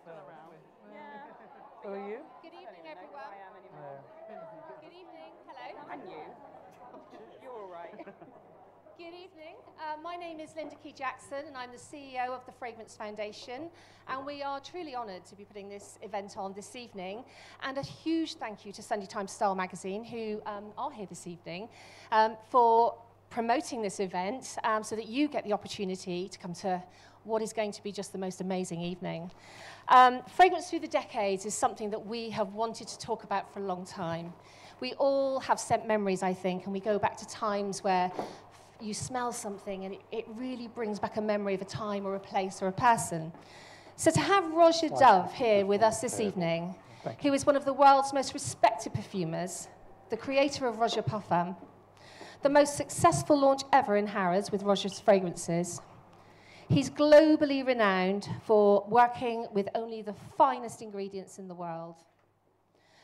still around. Yeah. Who are you? Good evening, I don't know who I everyone. am anymore. Good evening. Hello. And you. You're all right. Good evening. Uh, my name is Linda Key Jackson, and I'm the CEO of the Fragrance Foundation. And we are truly honoured to be putting this event on this evening. And a huge thank you to Sunday Times Style magazine, who um, are here this evening, um, for promoting this event um, so that you get the opportunity to come to what is going to be just the most amazing evening. Um, Fragrance Through the Decades is something that we have wanted to talk about for a long time. We all have scent memories, I think, and we go back to times where you smell something and it, it really brings back a memory of a time or a place or a person. So to have Roja Dove here with us this evening, who is one of the world's most respected perfumers, the creator of Roja Parfum, the most successful launch ever in Harrods with Roja's fragrances. He's globally renowned for working with only the finest ingredients in the world.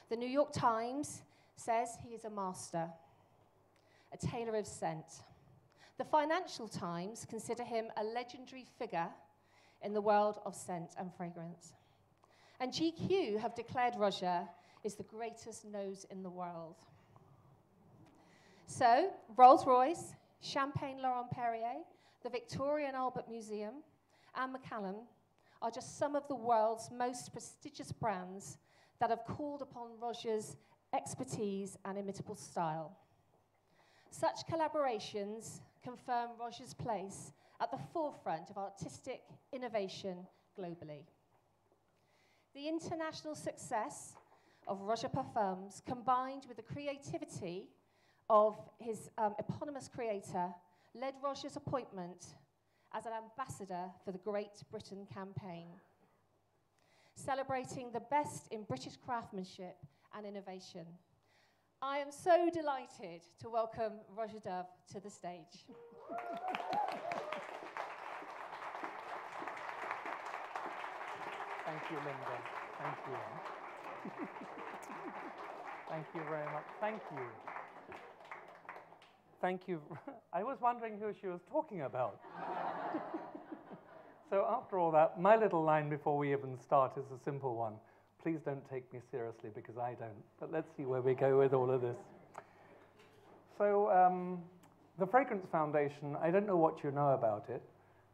The New York Times says he is a master, a tailor of scent. The Financial Times consider him a legendary figure in the world of scent and fragrance. And GQ have declared Roja is the greatest nose in the world. So, Rolls Royce, Champagne Laurent Perrier, the Victoria and Albert Museum, and Macallan are just some of the world's most prestigious brands that have called upon Roja's expertise and imitable style. Such collaborations confirm Roja's place at the forefront of artistic innovation globally. The international success of Roja Parfums, combined with the creativity of his um, eponymous creator, led Roja's appointment as an ambassador for the Great Britain campaign, celebrating the best in British craftsmanship and innovation. I am so delighted to welcome Roja Dove to the stage. Thank you, Linda. Thank you. Thank you very much. Thank you. Thank you. I was wondering who she was talking about. so, after all that, my little line before we even start is a simple one. Please don't take me seriously because I don't. But let's see where we go with all of this. So, um, the Fragrance Foundation, I don't know what you know about it,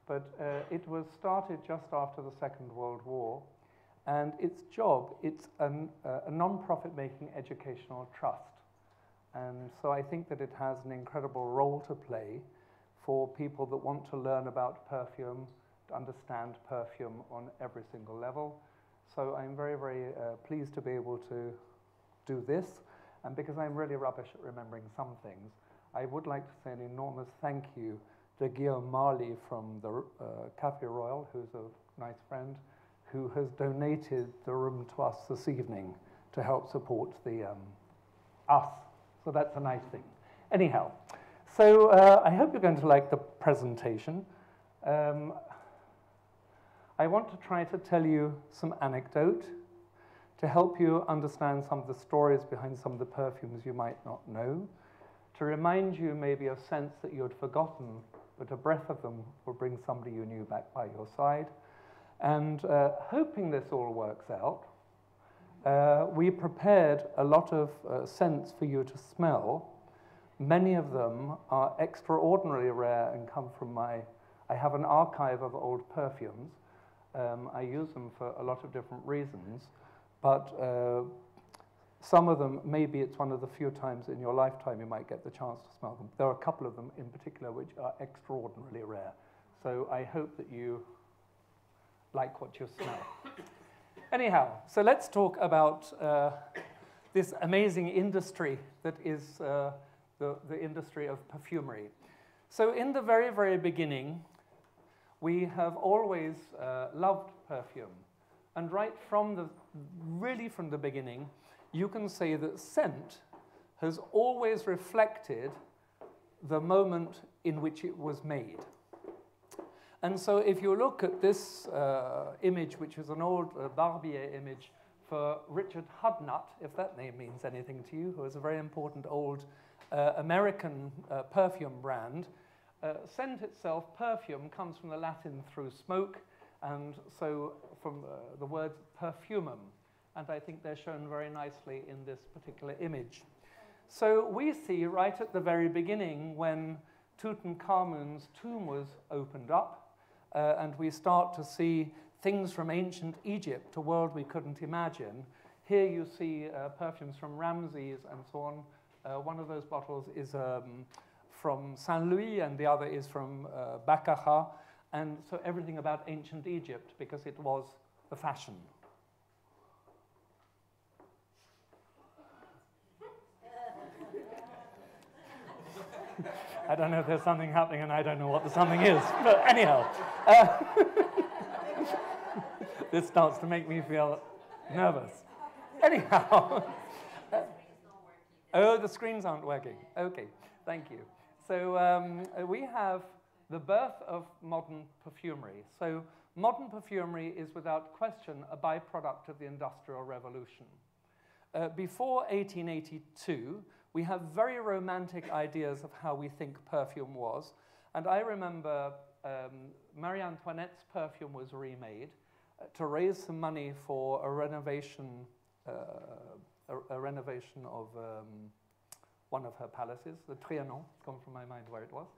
but uh, it was started just after the Second World War. And its job, it's an, uh, a non-profit making educational trust. And so I think that it has an incredible role to play for people that want to learn about perfume, to understand perfume on every single level. So I'm very, very uh, pleased to be able to do this. And because I'm really rubbish at remembering some things, I would like to say an enormous thank you to Guillaume Marley from the uh, Café Royal, who's a nice friend, who has donated the room to us this evening to help support the um, us. So that's a nice thing. Anyhow, so uh, I hope you're going to like the presentation. Um, I want to try to tell you some anecdote to help you understand some of the stories behind some of the perfumes you might not know, to remind you maybe of scents that you had forgotten, but a breath of them will bring somebody you knew back by your side. And uh, hoping this all works out, uh, we prepared a lot of uh, scents for you to smell. Many of them are extraordinarily rare and come from my, I have an archive of old perfumes. Um, I use them for a lot of different reasons, but uh, some of them, maybe it's one of the few times in your lifetime you might get the chance to smell them. There are a couple of them in particular which are extraordinarily rare. So I hope that you like what you smell. Anyhow, so let's talk about uh, this amazing industry that is uh, the, the industry of perfumery. So in the very, very beginning, we have always uh, loved perfume. And right from the, really from the beginning, you can say that scent has always reflected the moment in which it was made. And so if you look at this uh, image, which is an old uh, Barbier image for Richard Hudnut, if that name means anything to you, who is a very important old uh, American uh, perfume brand, uh, scent itself, perfume, comes from the Latin through smoke, and so from uh, the word perfumum, and I think they're shown very nicely in this particular image. So we see right at the very beginning when Tutankhamun's tomb was opened up, uh, and we start to see things from ancient Egypt, a world we couldn't imagine. Here you see uh, perfumes from Ramses and so on. Uh, one of those bottles is um, from Saint Louis, and the other is from uh, Baccarat. And so everything about ancient Egypt, because it was the fashion. I don't know if there's something happening and I don't know what the something is. But anyhow, uh, this starts to make me feel nervous. Anyhow. Uh, oh, the screens aren't working. Okay, thank you. So um, we have the birth of modern perfumery. So modern perfumery is without question a byproduct of the Industrial Revolution. Uh, before 1882, we have very romantic ideas of how we think perfume was. And I remember um, Marie Antoinette's perfume was remade uh, to raise some money for a renovation, uh, a, a, renovation of um, one of her palaces, the Trianon. It's gone from my mind where it was.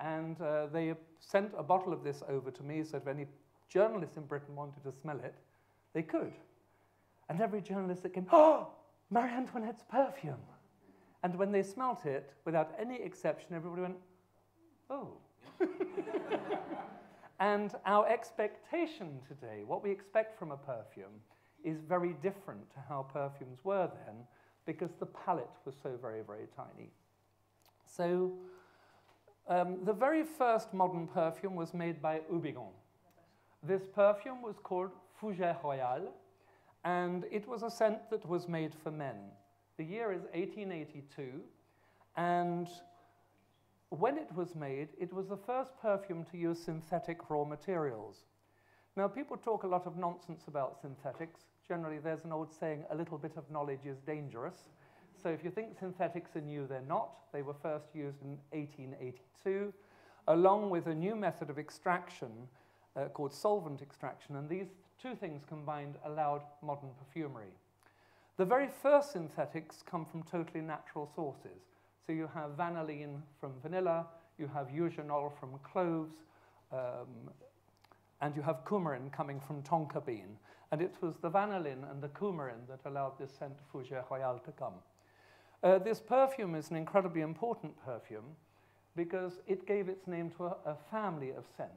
And uh, they sent a bottle of this over to me, so if any journalists in Britain wanted to smell it, they could. And every journalist that came, oh, Marie Antoinette's perfume. And when they smelt it, without any exception, everybody went, oh. and our expectation today, what we expect from a perfume, is very different to how perfumes were then because the palette was so very, very tiny. So um, the very first modern perfume was made by Houbigant. This perfume was called Fougère Royale, and it was a scent that was made for men. The year is 1882, and when it was made, it was the first perfume to use synthetic raw materials. Now, people talk a lot of nonsense about synthetics. Generally, there's an old saying, a little bit of knowledge is dangerous. So if you think synthetics are new, they're not. They were first used in 1882, along with a new method of extraction uh, called solvent extraction. And these two things combined allowed modern perfumery. The very first synthetics come from totally natural sources. So you have vanillin from vanilla, you have eugenol from cloves, um, and you have coumarin coming from tonka bean. And it was the vanillin and the coumarin that allowed this scent Fougère Royale to come. Uh, this perfume is an incredibly important perfume because it gave its name to a, a family of scent.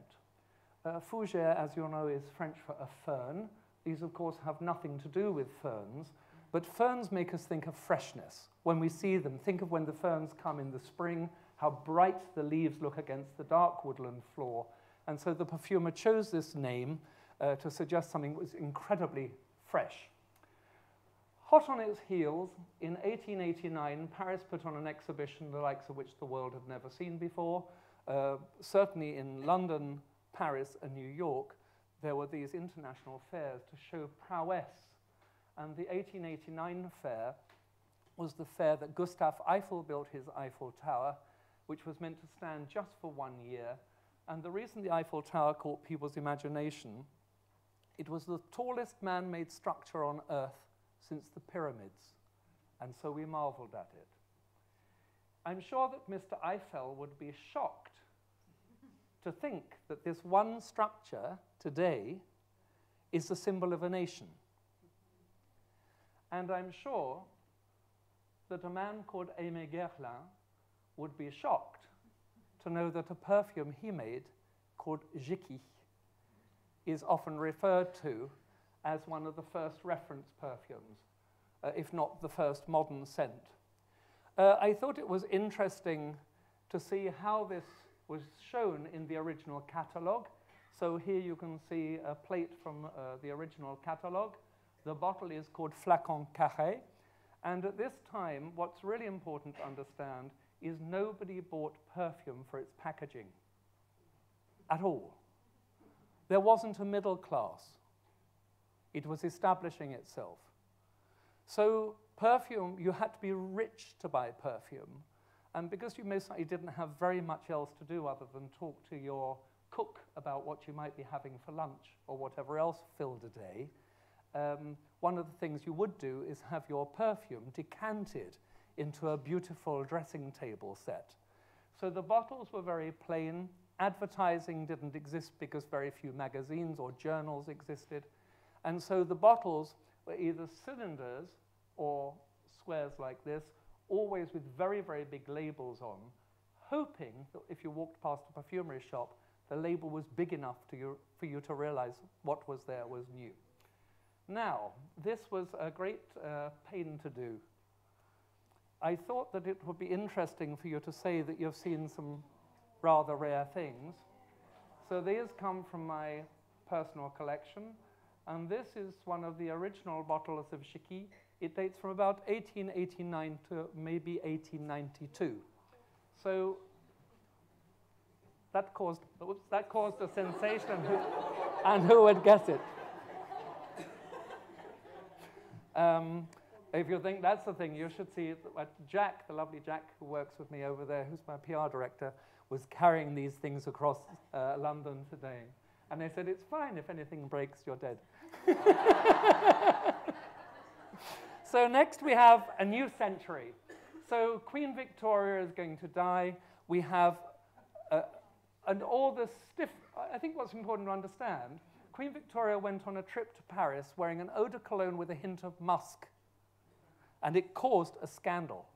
Uh, fougère, as you know, is French for a fern. These, of course, have nothing to do with ferns, but ferns make us think of freshness. When we see them, think of when the ferns come in the spring, how bright the leaves look against the dark woodland floor. And so the perfumer chose this name uh, to suggest something that was incredibly fresh. Hot on its heels, in 1889, Paris put on an exhibition the likes of which the world had never seen before. Uh, certainly in London, Paris, and New York, there were these international fairs to show prowess and the 1889 fair was the fair that Gustave Eiffel built his Eiffel Tower, which was meant to stand just for one year. And the reason the Eiffel Tower caught people's imagination, it was the tallest man-made structure on Earth since the pyramids. And so we marveled at it. I'm sure that Mr. Eiffel would be shocked to think that this one structure today is the symbol of a nation. And I'm sure that a man called Aimé Guerlain would be shocked to know that a perfume he made called Jicky is often referred to as one of the first reference perfumes, uh, if not the first modern scent. Uh, I thought it was interesting to see how this was shown in the original catalogue. So here you can see a plate from uh, the original catalogue. The bottle is called Flacon Carré. And at this time, what's really important to understand is nobody bought perfume for its packaging at all. There wasn't a middle class. It was establishing itself. So perfume, you had to be rich to buy perfume. And because you most likely didn't have very much else to do other than talk to your cook about what you might be having for lunch or whatever else filled a day, um, one of the things you would do is have your perfume decanted into a beautiful dressing table set. So the bottles were very plain. Advertising didn't exist because very few magazines or journals existed. And so the bottles were either cylinders or squares like this, always with very, very big labels on, hoping that if you walked past a perfumery shop, the label was big enough you, for you to realize what was there was new. Now, this was a great uh, pain to do. I thought that it would be interesting for you to say that you've seen some rather rare things. So these come from my personal collection, and this is one of the original bottles of Jicky. It dates from about 1889 to maybe 1892. So that caused, oops, that caused a sensation, and who would guess it? Um, if you think that's the thing, you should see Jack, the lovely Jack who works with me over there, who's my PR director, was carrying these things across uh, London today. And they said, it's fine if anything breaks, you're dead. so next we have a new century. So Queen Victoria is going to die. We have, uh, and all the stiff, I think what's important to understand, Queen Victoria went on a trip to Paris wearing an eau de cologne with a hint of musk, and it caused a scandal.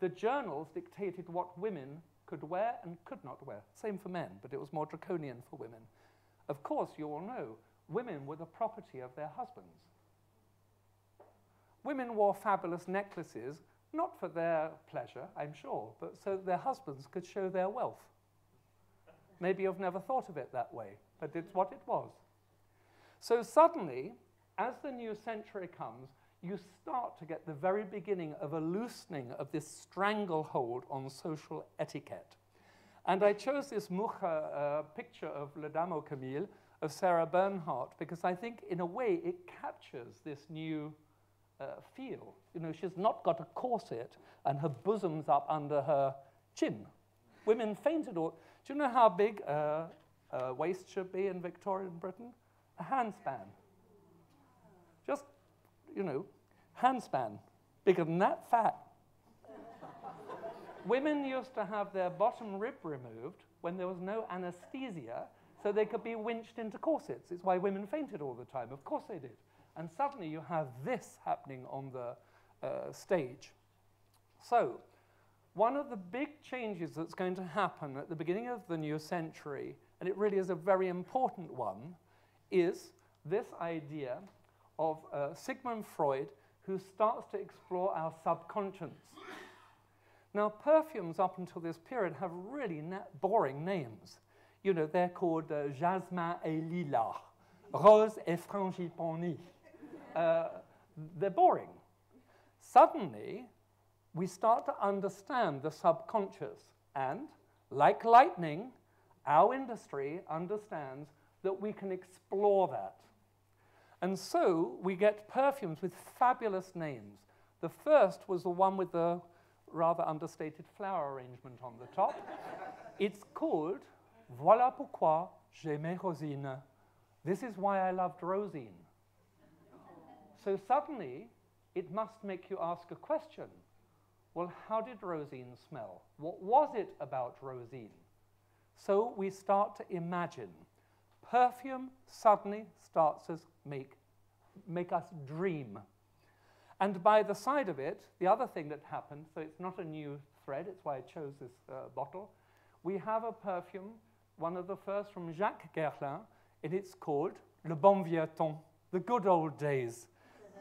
The journals dictated what women could wear and could not wear. Same for men, but it was more draconian for women. Of course, you all know, women were the property of their husbands. Women wore fabulous necklaces, not for their pleasure, I'm sure, but so their husbands could show their wealth. Maybe you've never thought of it that way but it's what it was. So suddenly, as the new century comes, you start to get the very beginning of a loosening of this stranglehold on social etiquette. And I chose this Mucha uh, picture of Le aux Camille of Sarah Bernhardt because I think, in a way, it captures this new uh, feel. You know, she's not got a corset and her bosom's up under her chin. Women fainted. Or, do you know how big uh, uh, waist should be in Victorian Britain? A handspan. Just, you know, handspan. Bigger than that, fat. Women used to have their bottom rib removed when there was no anesthesia so they could be winched into corsets. It's why women fainted all the time. Of course they did. And suddenly you have this happening on the uh, stage. So, one of the big changes that's going to happen at the beginning of the new century and it really is a very important one, is this idea of uh, Sigmund Freud who starts to explore our subconscious. Now, perfumes up until this period have really boring names. You know, they're called uh, jasmin et lilas, rose et frangipani. Uh, they're boring. Suddenly, we start to understand the subconscious, and like lightning, our industry understands that we can explore that. And so we get perfumes with fabulous names. The first was the one with the rather understated flower arrangement on the top. it's called Voilà pourquoi j'aimais Rosine. This is why I loved Rosine. So suddenly, it must make you ask a question. Well, how did Rosine smell? What was it about Rosine? So we start to imagine. Perfume suddenly starts to make, make us dream. And by the side of it, the other thing that happened, so it's not a new thread, it's why I chose this uh, bottle, we have a perfume, one of the first from Jacques Guerlain, and it's called Le Bon Vieux Temps, the good old days.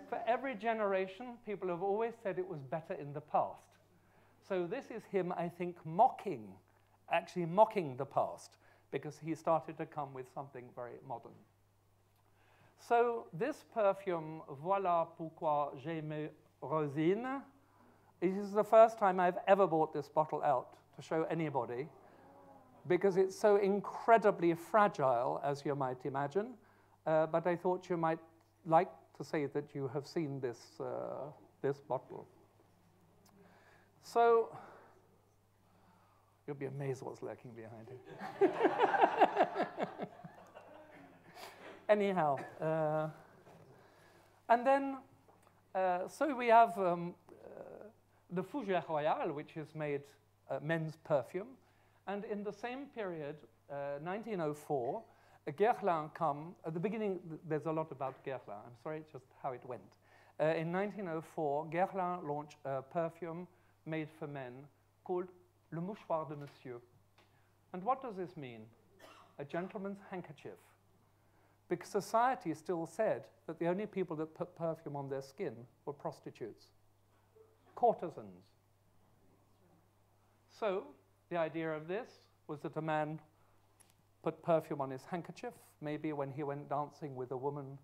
For every generation, people have always said it was better in the past. So this is him, I think, mocking actually mocking the past because he started to come with something very modern. So this perfume, Voilà pourquoi j'aime Rosine, it is the first time I've ever brought this bottle out to show anybody because it's so incredibly fragile, as you might imagine. Uh, but I thought you might like to say that you have seen this, uh, this bottle. So You'll be amazed what's lurking behind it. Anyhow, uh, and then, uh, so we have um, uh, the Fougère Royale, which is made uh, men's perfume. And in the same period, 1904, uh, Guerlain come, at the beginning, th there's a lot about Guerlain. I'm sorry, just how it went. Uh, in 1904, Guerlain launched a perfume made for men called Le Mouchoir de Monsieur. And what does this mean? A gentleman's handkerchief. Because society still said that the only people that put perfume on their skin were prostitutes, courtesans. So the idea of this was that a man put perfume on his handkerchief. Maybe when he went dancing with a woman,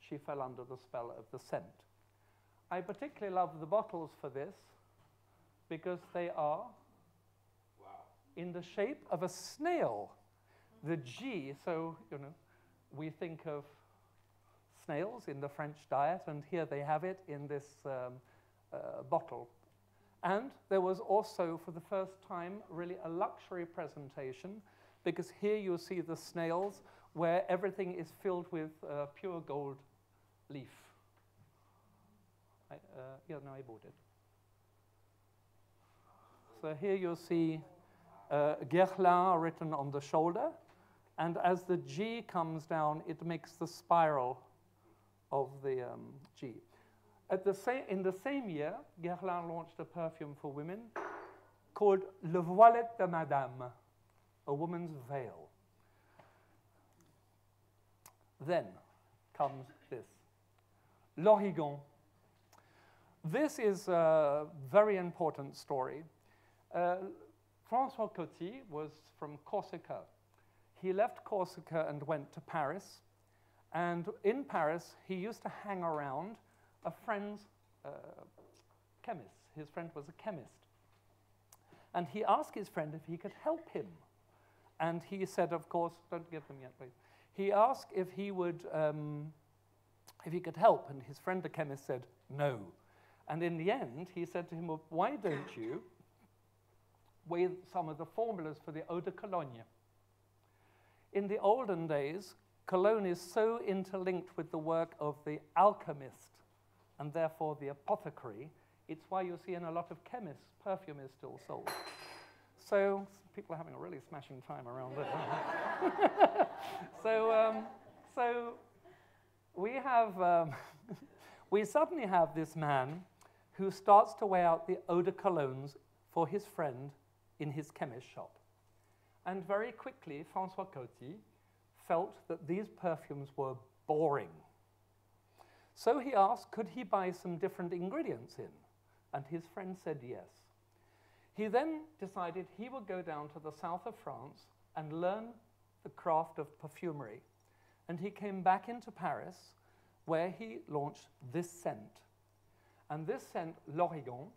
she fell under the spell of the scent. I particularly love the bottles for this because they are. In the shape of a snail. The G, so, you know, we think of snails in the French diet, and here they have it in this um, uh, bottle. And there was also, for the first time, really a luxury presentation, because here you see the snails where everything is filled with uh, pure gold leaf. I, uh, yeah, no, I bought it. So here you'll see uh, Guerlain written on the shoulder, and as the G comes down, it makes the spiral of the um, G. At the same, in the same year, Guerlain launched a perfume for women called Le Voilette de Madame, a woman's veil. Then comes this, L'Origan. This is a very important story. Uh, Francois Coty was from Corsica he left Corsica and went to Paris. And in Paris, he used to hang around a friend's uh, chemist. His friend was a chemist. And he asked his friend if he could help him. And he said, of course, don't give them yet, please. He asked if he would, um, if he could help. And his friend, the chemist, said, no. And in the end, he said to him, well, why don't you weigh some of the formulas for the eau de cologne? In the olden days, cologne is so interlinked with the work of the alchemist and therefore the apothecary. It's why you see in a lot of chemists, perfume is still sold. So people are having a really smashing time around there. so, um, so we have, um, we suddenly have this man who starts to weigh out the eau de colognes for his friend in his chemist shop. And very quickly, Francois Coty felt that these perfumes were boring. So he asked, could he buy some different ingredients in? And his friend said yes. He then decided he would go down to the south of France and learn the craft of perfumery. And he came back into Paris, where he launched this scent. And this scent, L'Origan,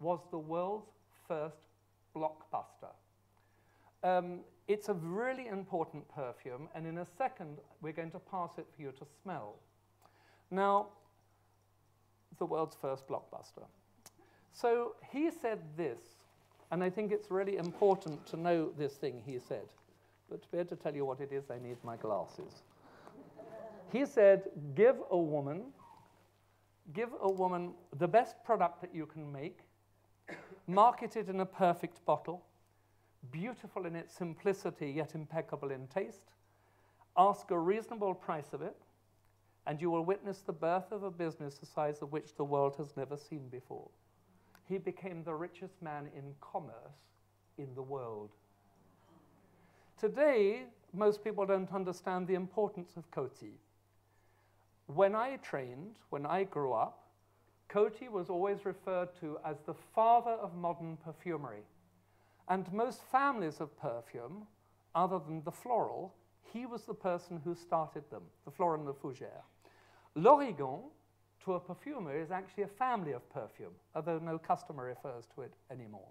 was the world's first blockbuster. Um, it's a really important perfume, and in a second, we're going to pass it for you to smell. Now, the world's first blockbuster. So he said this, and I think it's really important to know this thing he said. But to be able to tell you what it is, I need my glasses. he said, give a woman, give a woman the best product that you can make, market it in a perfect bottle, beautiful in its simplicity, yet impeccable in taste. Ask a reasonable price of it, and you will witness the birth of a business the size of which the world has never seen before. He became the richest man in commerce in the world. Today, most people don't understand the importance of Coty. When I trained, when I grew up, Coty was always referred to as the father of modern perfumery. And most families of perfume, other than the floral, he was the person who started them, the floral and the fougère. L'Origan, to a perfumer, is actually a family of perfume, although no customer refers to it anymore.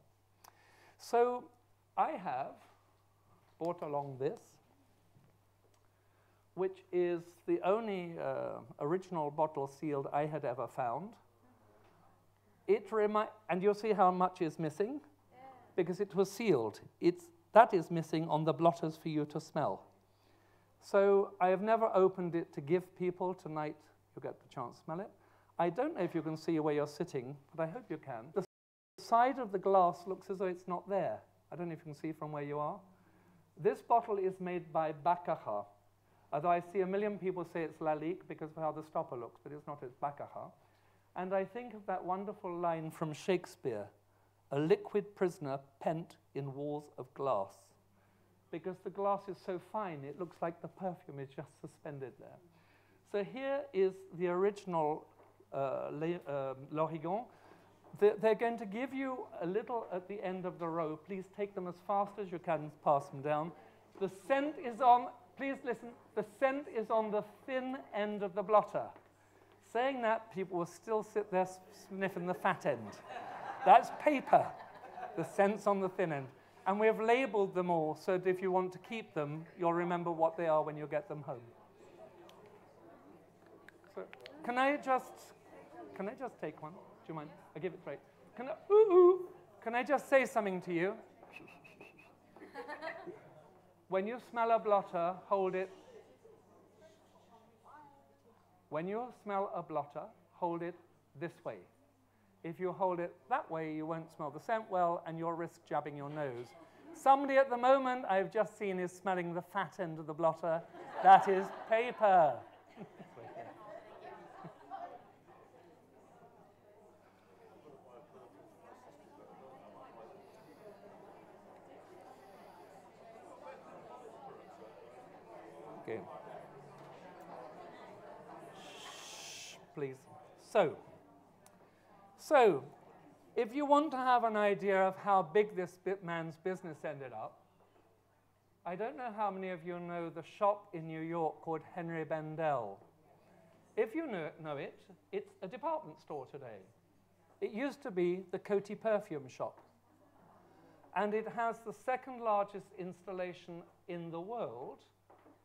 So I have brought along this, which is the only uh, original bottle sealed I had ever found. It remi and you'll see how much is missing. because it was sealed. It's, that is missing on the blotters for you to smell. So I have never opened it to give people. Tonight you'll get the chance to smell it. I don't know if you can see where you're sitting, but I hope you can. The side of the glass looks as though it's not there. I don't know if you can see from where you are. This bottle is made by Baccarat. Although I see a million people say it's Lalique because of how the stopper looks, but it's not, it's Baccarat. And I think of that wonderful line from Shakespeare a liquid prisoner pent in walls of glass. Because the glass is so fine, it looks like the perfume is just suspended there. So here is the original uh, um, L'Origan. They're going to give you a little at the end of the row. Please take them as fast as you can, pass them down. The scent is on, please listen, the scent is on the thin end of the blotter. Saying that, people will still sit there sniffing the fat end. That's paper. The scent's on the thin end. And we have labeled them all so that if you want to keep them, you'll remember what they are when you get them home. So, can I just, can I just take one? Do you mind? I give it straight. Can I, ooh, ooh, can I just say something to you? when you smell a blotter, hold it. When you smell a blotter, hold it this way. If you hold it that way, you won't smell the scent well, and you'll risk jabbing your nose. Somebody at the moment I've just seen is smelling the fat end of the blotter. That is paper. okay. Shh, please. So, so, if you want to have an idea of how big this man's business ended up, I don't know how many of you know the shop in New York called Henri Bendel. If you know, know it, it's a department store today. It used to be the Coty perfume shop. And it has the second largest installation in the world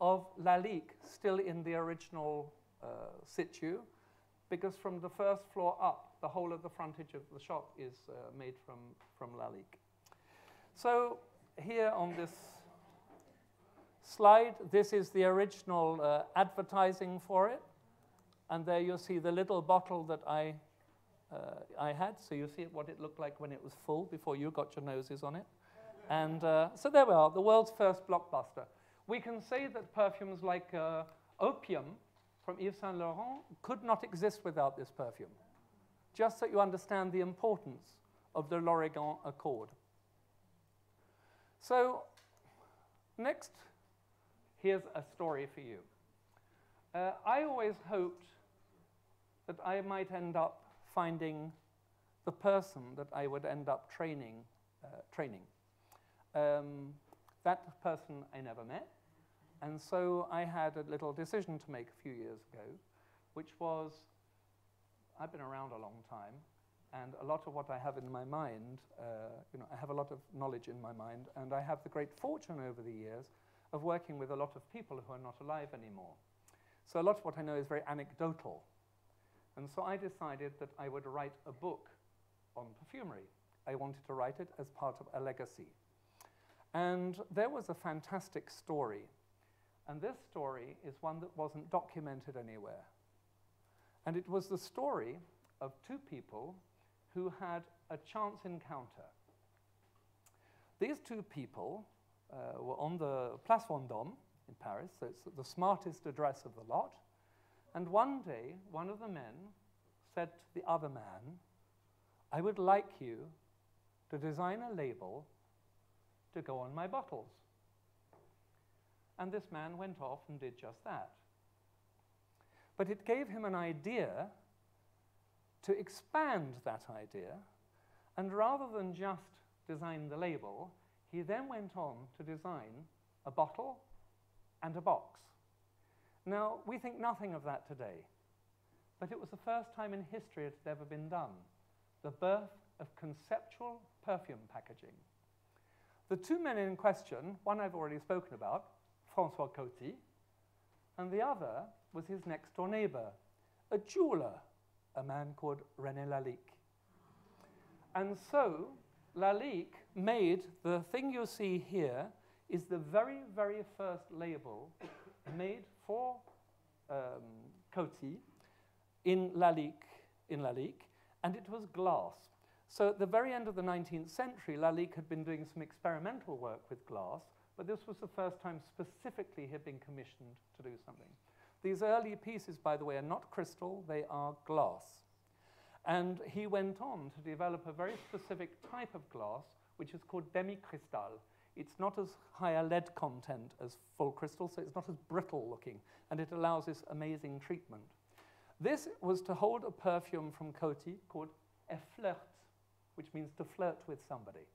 of Lalique, still in the original uh, situ, because from the first floor up, the whole of the frontage of the shop is uh, made from, from Lalique. So here on this slide, this is the original uh, advertising for it. And there you'll see the little bottle that I, uh, I had. So you see what it looked like when it was full before you got your noses on it. And uh, so there we are, the world's first blockbuster. We can say that perfumes like uh, opium from Yves Saint Laurent could not exist without this perfume just so you understand the importance of the L'Origan Accord. So, next, here's a story for you. Uh, I always hoped that I might end up finding the person that I would end up training. Uh, training. Um, that person I never met, and so I had a little decision to make a few years ago, which was I've been around a long time, and a lot of what I have in my mind, uh, you know, I have a lot of knowledge in my mind, and I have the great fortune over the years of working with a lot of people who are not alive anymore. So a lot of what I know is very anecdotal. And so I decided that I would write a book on perfumery. I wanted to write it as part of a legacy. And there was a fantastic story. And this story is one that wasn't documented anywhere. And it was the story of two people who had a chance encounter. These two people uh, were on the Place Vendôme in Paris, so it's the smartest address of the lot. And one day, one of the men said to the other man, I would like you to design a label to go on my bottles. And this man went off and did just that. But it gave him an idea to expand that idea, and rather than just design the label, he then went on to design a bottle and a box. Now, we think nothing of that today, but it was the first time in history it had ever been done the birth of conceptual perfume packaging. The two men in question, one I've already spoken about, Francois Coty, and the other was his next door neighbor, a jeweler, a man called René Lalique. And so Lalique made the thing you see here is the very, very first label made for um, Coty in Lalique, in Lalique, and it was glass. So at the very end of the 19th century, Lalique had been doing some experimental work with glass, but this was the first time specifically he had been commissioned to do something. These early pieces, by the way, are not crystal, they are glass. And he went on to develop a very specific type of glass, which is called demi-cristal. It's not as high a lead content as full crystal, so it's not as brittle looking, and it allows this amazing treatment. This was to hold a perfume from Coty called Effleurt, which means to flirt with somebody.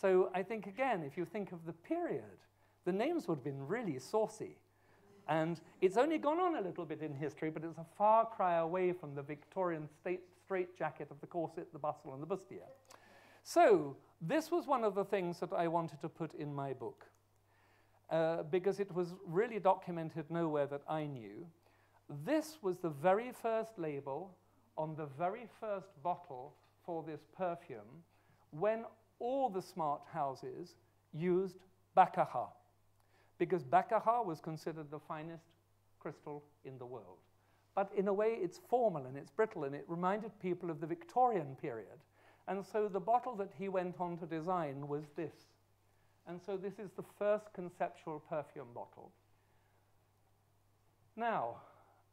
So I think, again, if you think of the period, the names would have been really saucy. And it's only gone on a little bit in history, but it's a far cry away from the Victorian state straitjacket of the corset, the bustle, and the bustier. So this was one of the things that I wanted to put in my book, uh, because it was really documented nowhere that I knew. This was the very first label on the very first bottle for this perfume when all the smart houses used Baccarat, because Baccarat was considered the finest crystal in the world. But in a way, it's formal and it's brittle, and it reminded people of the Victorian period. And so the bottle that he went on to design was this. And so this is the first conceptual perfume bottle. Now,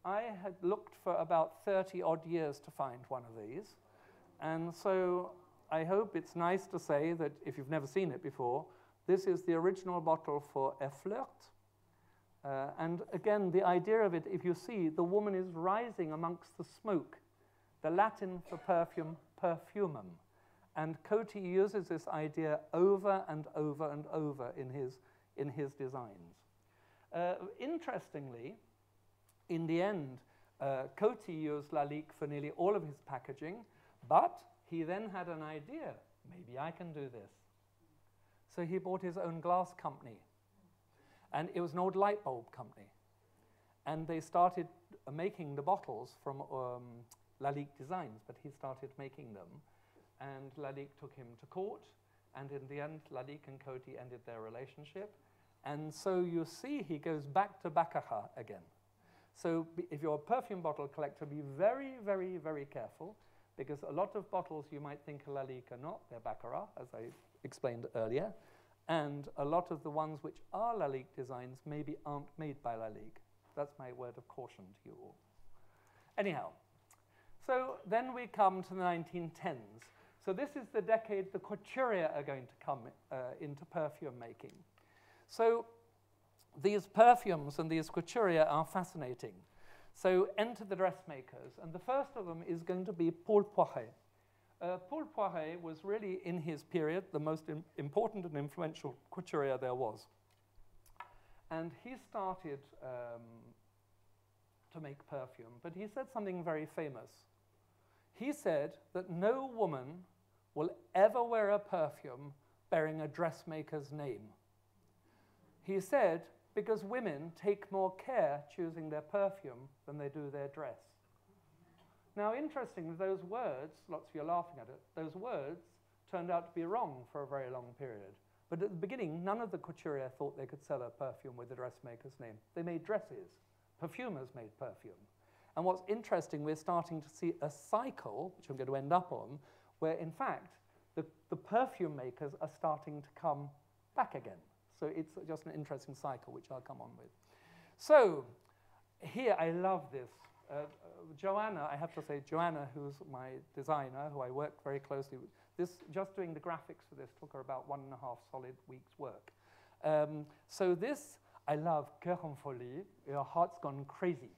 I had looked for about 30 odd years to find one of these. And so I hope it's nice to say that if you've never seen it before, this is the original bottle for Effleurt. Uh, and again, the idea of it, if you see, the woman is rising amongst the smoke. The Latin for perfume, perfumum. And Coty uses this idea over and over and over in his, in his designs. Uh, interestingly, in the end, uh, Coty used Lalique for nearly all of his packaging, but he then had an idea maybe I can do this. So he bought his own glass company. And it was an old light bulb company. And they started uh, making the bottles from um, Lalique Designs, but he started making them. And Lalique took him to court. And in the end, Lalique and Coty ended their relationship. And so you see he goes back to Baccarat again. So if you're a perfume bottle collector, be very, very, very careful because a lot of bottles you might think are Lalique are not, they're Baccarat, as I explained earlier. And a lot of the ones which are Lalique designs maybe aren't made by Lalique. That's my word of caution to you all. Anyhow, so then we come to the 1910s. So this is the decade the couturier are going to come uh, into perfume making. So these perfumes and these couturier are fascinating. So enter the dressmakers, and the first of them is going to be Paul Poiret. Uh, Paul Poiret was really, in his period, the most Im important and influential couturier there was. And he started um, to make perfume, but he said something very famous. He said that no woman will ever wear a perfume bearing a dressmaker's name. He said because women take more care choosing their perfume than they do their dress. Now, interestingly, those words, lots of you are laughing at it, those words turned out to be wrong for a very long period. But at the beginning, none of the couturier thought they could sell a perfume with the dressmaker's name. They made dresses. Perfumers made perfume. And what's interesting, we're starting to see a cycle, which I'm going to end up on, where in fact, the, the perfume makers are starting to come back again. So it's just an interesting cycle, which I'll come on with. So here, I love this. Uh, uh, Joanna, I have to say, Joanna, who's my designer, who I work very closely with, this, just doing the graphics for this took her about one and a half solid weeks' work. Um, so this, I love Cœur en folie, your heart's gone crazy.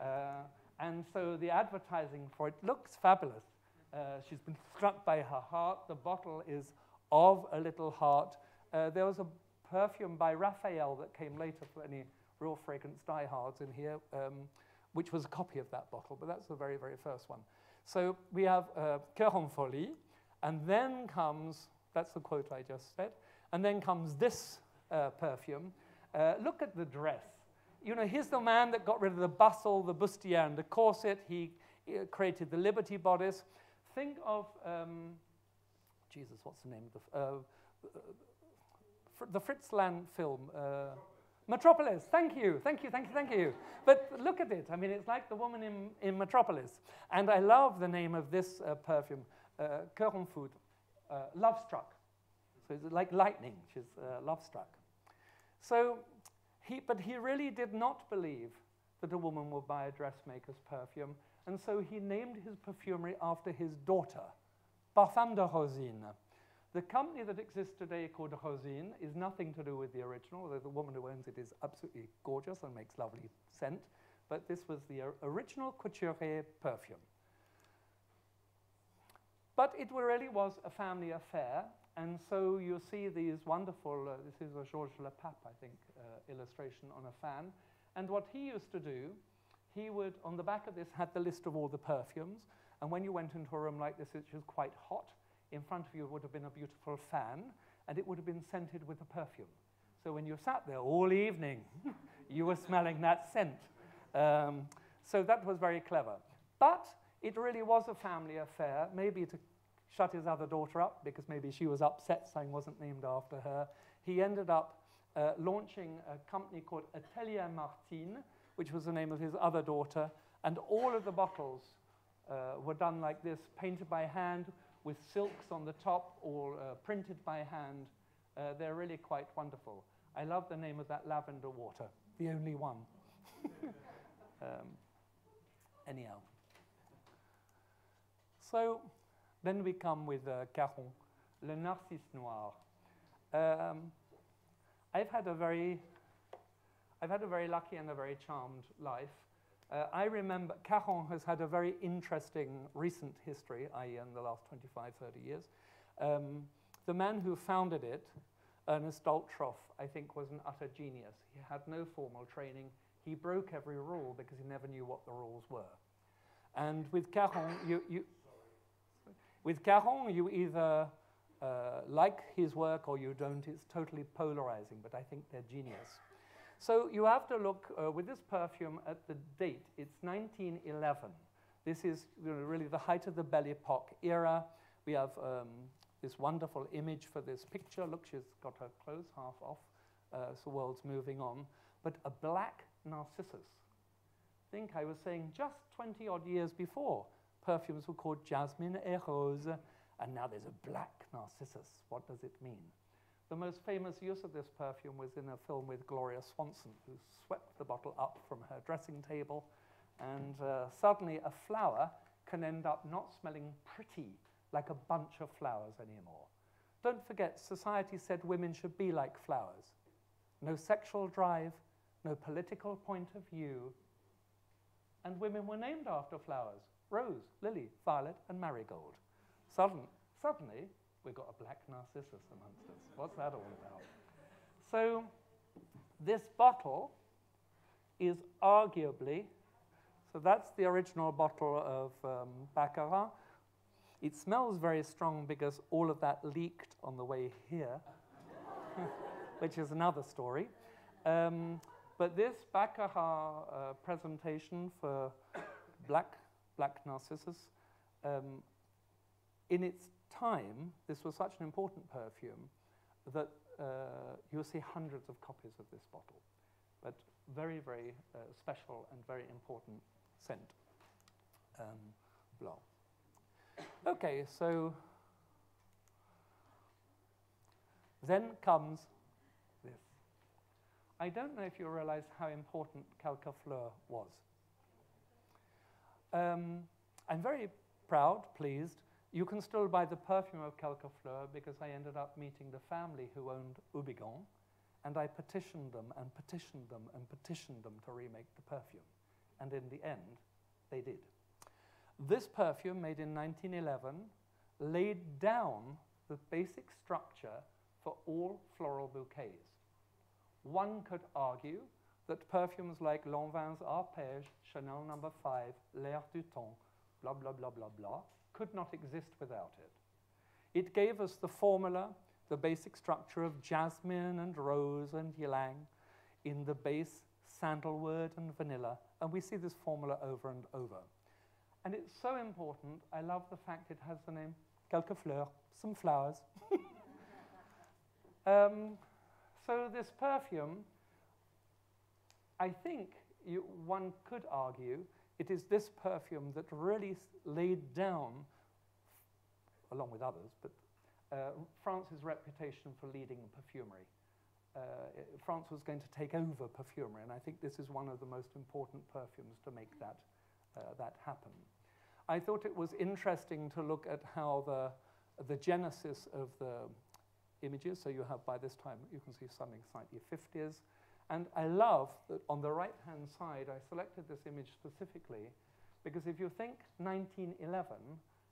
Uh, and so the advertising for it looks fabulous. Uh, she's been struck by her heart. The bottle is of a little heart. Uh, there was a perfume by Raphael that came later for any real fragrance diehards in here, um, which was a copy of that bottle, but that's the very, very first one. So we have uh, Cœur en folie, and then comes, that's the quote I just said, and then comes this uh, perfume. Uh, look at the dress. You know, here's the man that got rid of the bustle, the bustier, and the corset. He, he created the Liberty bodice. Think of um, Jesus, what's the name of the, uh, the Fritz Lang film? Uh, Metropolis. Thank you, thank you, thank you, thank you. But look at it. I mean, it's like the woman in, in Metropolis. And I love the name of this uh, perfume, uh, Foudre, uh, Love Struck. So it's like lightning, She's uh, love struck. So, he, but he really did not believe that a woman would buy a dressmaker's perfume, and so he named his perfumery after his daughter, Parfum de Rosine. The company that exists today called Rosine is nothing to do with the original, although the woman who owns it is absolutely gorgeous and makes lovely scent. But this was the original Couturier perfume. But it really was a family affair, and so you see these wonderful, uh, this is a Georges Lepape, I think, uh, illustration on a fan. And what he used to do, he would, on the back of this, had the list of all the perfumes, and when you went into a room like this, which was quite hot, in front of you would have been a beautiful fan, and it would have been scented with a perfume. So when you sat there all evening, you were smelling that scent. Um, so that was very clever. But it really was a family affair, maybe to shut his other daughter up because maybe she was upset saying wasn't named after her. He ended up uh, launching a company called Atelier Martine, which was the name of his other daughter, and all of the bottles uh, were done like this, painted by hand with silks on the top or uh, printed by hand. Uh, they're really quite wonderful. I love the name of that lavender water, the only one. um, anyhow. So then we come with uh, Caron, Le Narcisse Noir. Um, I've had a very, I've had a very lucky and a very charmed life. Uh, I remember Caron has had a very interesting recent history, i.e., in the last 25, 30 years. Um, the man who founded it, Ernest Daltroff, I think, was an utter genius. He had no formal training. He broke every rule because he never knew what the rules were. And with Caron, you, you, with Caron, you either uh, like his work or you don't. It's totally polarizing, but I think they're genius. So you have to look uh, with this perfume at the date. It's 1911. This is you know, really the height of the Belle Epoque era. We have um, this wonderful image for this picture. Look, she's got her clothes half off, uh, so the world's moving on. But a black narcissus. I think I was saying just 20 odd years before, perfumes were called jasmine et rose, and now there's a black narcissus. What does it mean? The most famous use of this perfume was in a film with Gloria Swanson, who swept the bottle up from her dressing table, and uh, suddenly a flower can end up not smelling pretty like a bunch of flowers anymore. Don't forget, society said women should be like flowers. No sexual drive, no political point of view, and women were named after flowers rose, lily, violet, and marigold. Sudden, suddenly, we've got a black narcissus amongst us. What's that all about? So, this bottle is arguably, so that's the original bottle of um, Baccarat. It smells very strong because all of that leaked on the way here, which is another story. Um, but this Baccarat uh, presentation for black, black narcissus, um, in its time, this was such an important perfume that uh, you'll see hundreds of copies of this bottle. But very, very uh, special and very important scent. Um. Okay, so then comes this. I don't know if you realize how important Quelques Fleurs was. Um, I'm very proud, pleased. You can still buy the perfume of Quelques Fleurs because I ended up meeting the family who owned Houbigant, and I petitioned them and petitioned them and petitioned them to remake the perfume. And in the end, they did. This perfume, made in 1911, laid down the basic structure for all floral bouquets. One could argue that perfumes like Lanvin's Arpège, Chanel no. 5, L'Air du Temps, blah, blah, blah, blah, blah, could not exist without it. It gave us the formula, the basic structure of jasmine and rose and ylang in the base sandalwood and vanilla, and we see this formula over and over. And it's so important, I love the fact it has the name quelques fleurs, some flowers. um, so this perfume, I think you, one could argue it is this perfume that really laid down, along with others, but uh, France's reputation for leading perfumery. Uh, France was going to take over perfumery, and I think this is one of the most important perfumes to make that, uh, that happen. I thought it was interesting to look at how the, the genesis of the images, so you have by this time, you can see something slightly 50s, and I love that on the right-hand side, I selected this image specifically because if you think 1911,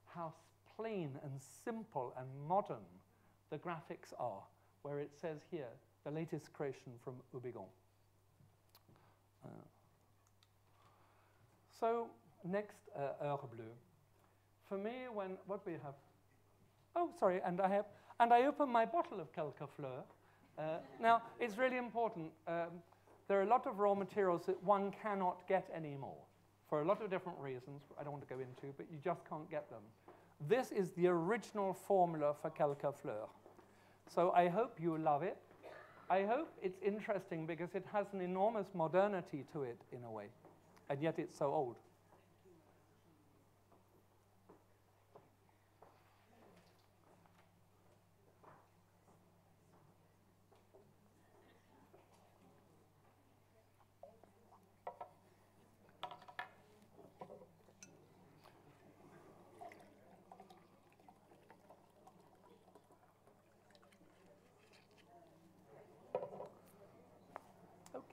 how plain and simple and modern the graphics are, where it says here, the latest creation from Houbigant. Uh, so next, uh, Heure Bleue. For me, when, what we have, oh, sorry, and I have, and I open my bottle of Quelques Fleurs, uh, now, it's really important. Um, there are a lot of raw materials that one cannot get anymore for a lot of different reasons I don't want to go into, but you just can't get them. This is the original formula for Fleurs. So I hope you love it. I hope it's interesting because it has an enormous modernity to it in a way, and yet it's so old.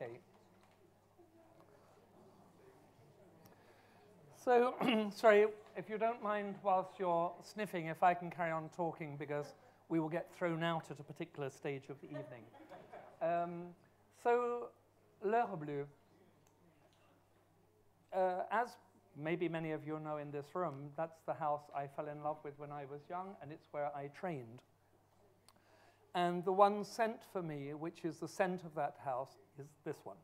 Okay. So, sorry, if you don't mind, whilst you're sniffing, if I can carry on talking because we will get thrown out at a particular stage of the evening. Um, so, L'Heure Bleue. Uh, as maybe many of you know in this room, that's the house I fell in love with when I was young, and it's where I trained. And the one scent for me, which is the scent of that house, is this one.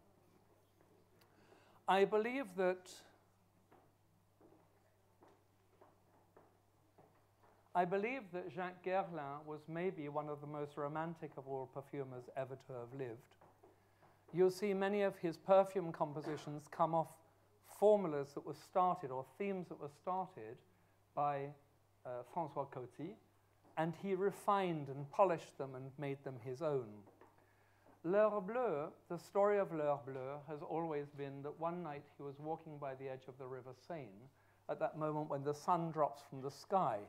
I believe that I believe that Jacques Guerlain was maybe one of the most romantic of all perfumers ever to have lived. You'll see many of his perfume compositions come off formulas that were started or themes that were started by uh, Francois Coty, and he refined and polished them and made them his own. L'Heure Bleue, the story of L'Heure Bleue has always been that one night he was walking by the edge of the River Seine at that moment when the sun drops from the sky,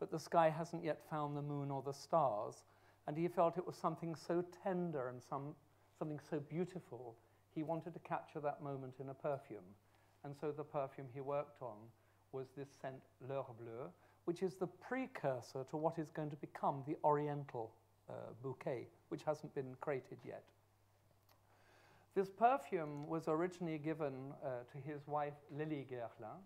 but the sky hasn't yet found the moon or the stars, and he felt it was something so tender and some, something so beautiful, he wanted to capture that moment in a perfume. And so the perfume he worked on was this scent L'Heure Bleue, which is the precursor to what is going to become the Oriental uh, bouquet, which hasn't been created yet. This perfume was originally given uh, to his wife Lily Guerlain,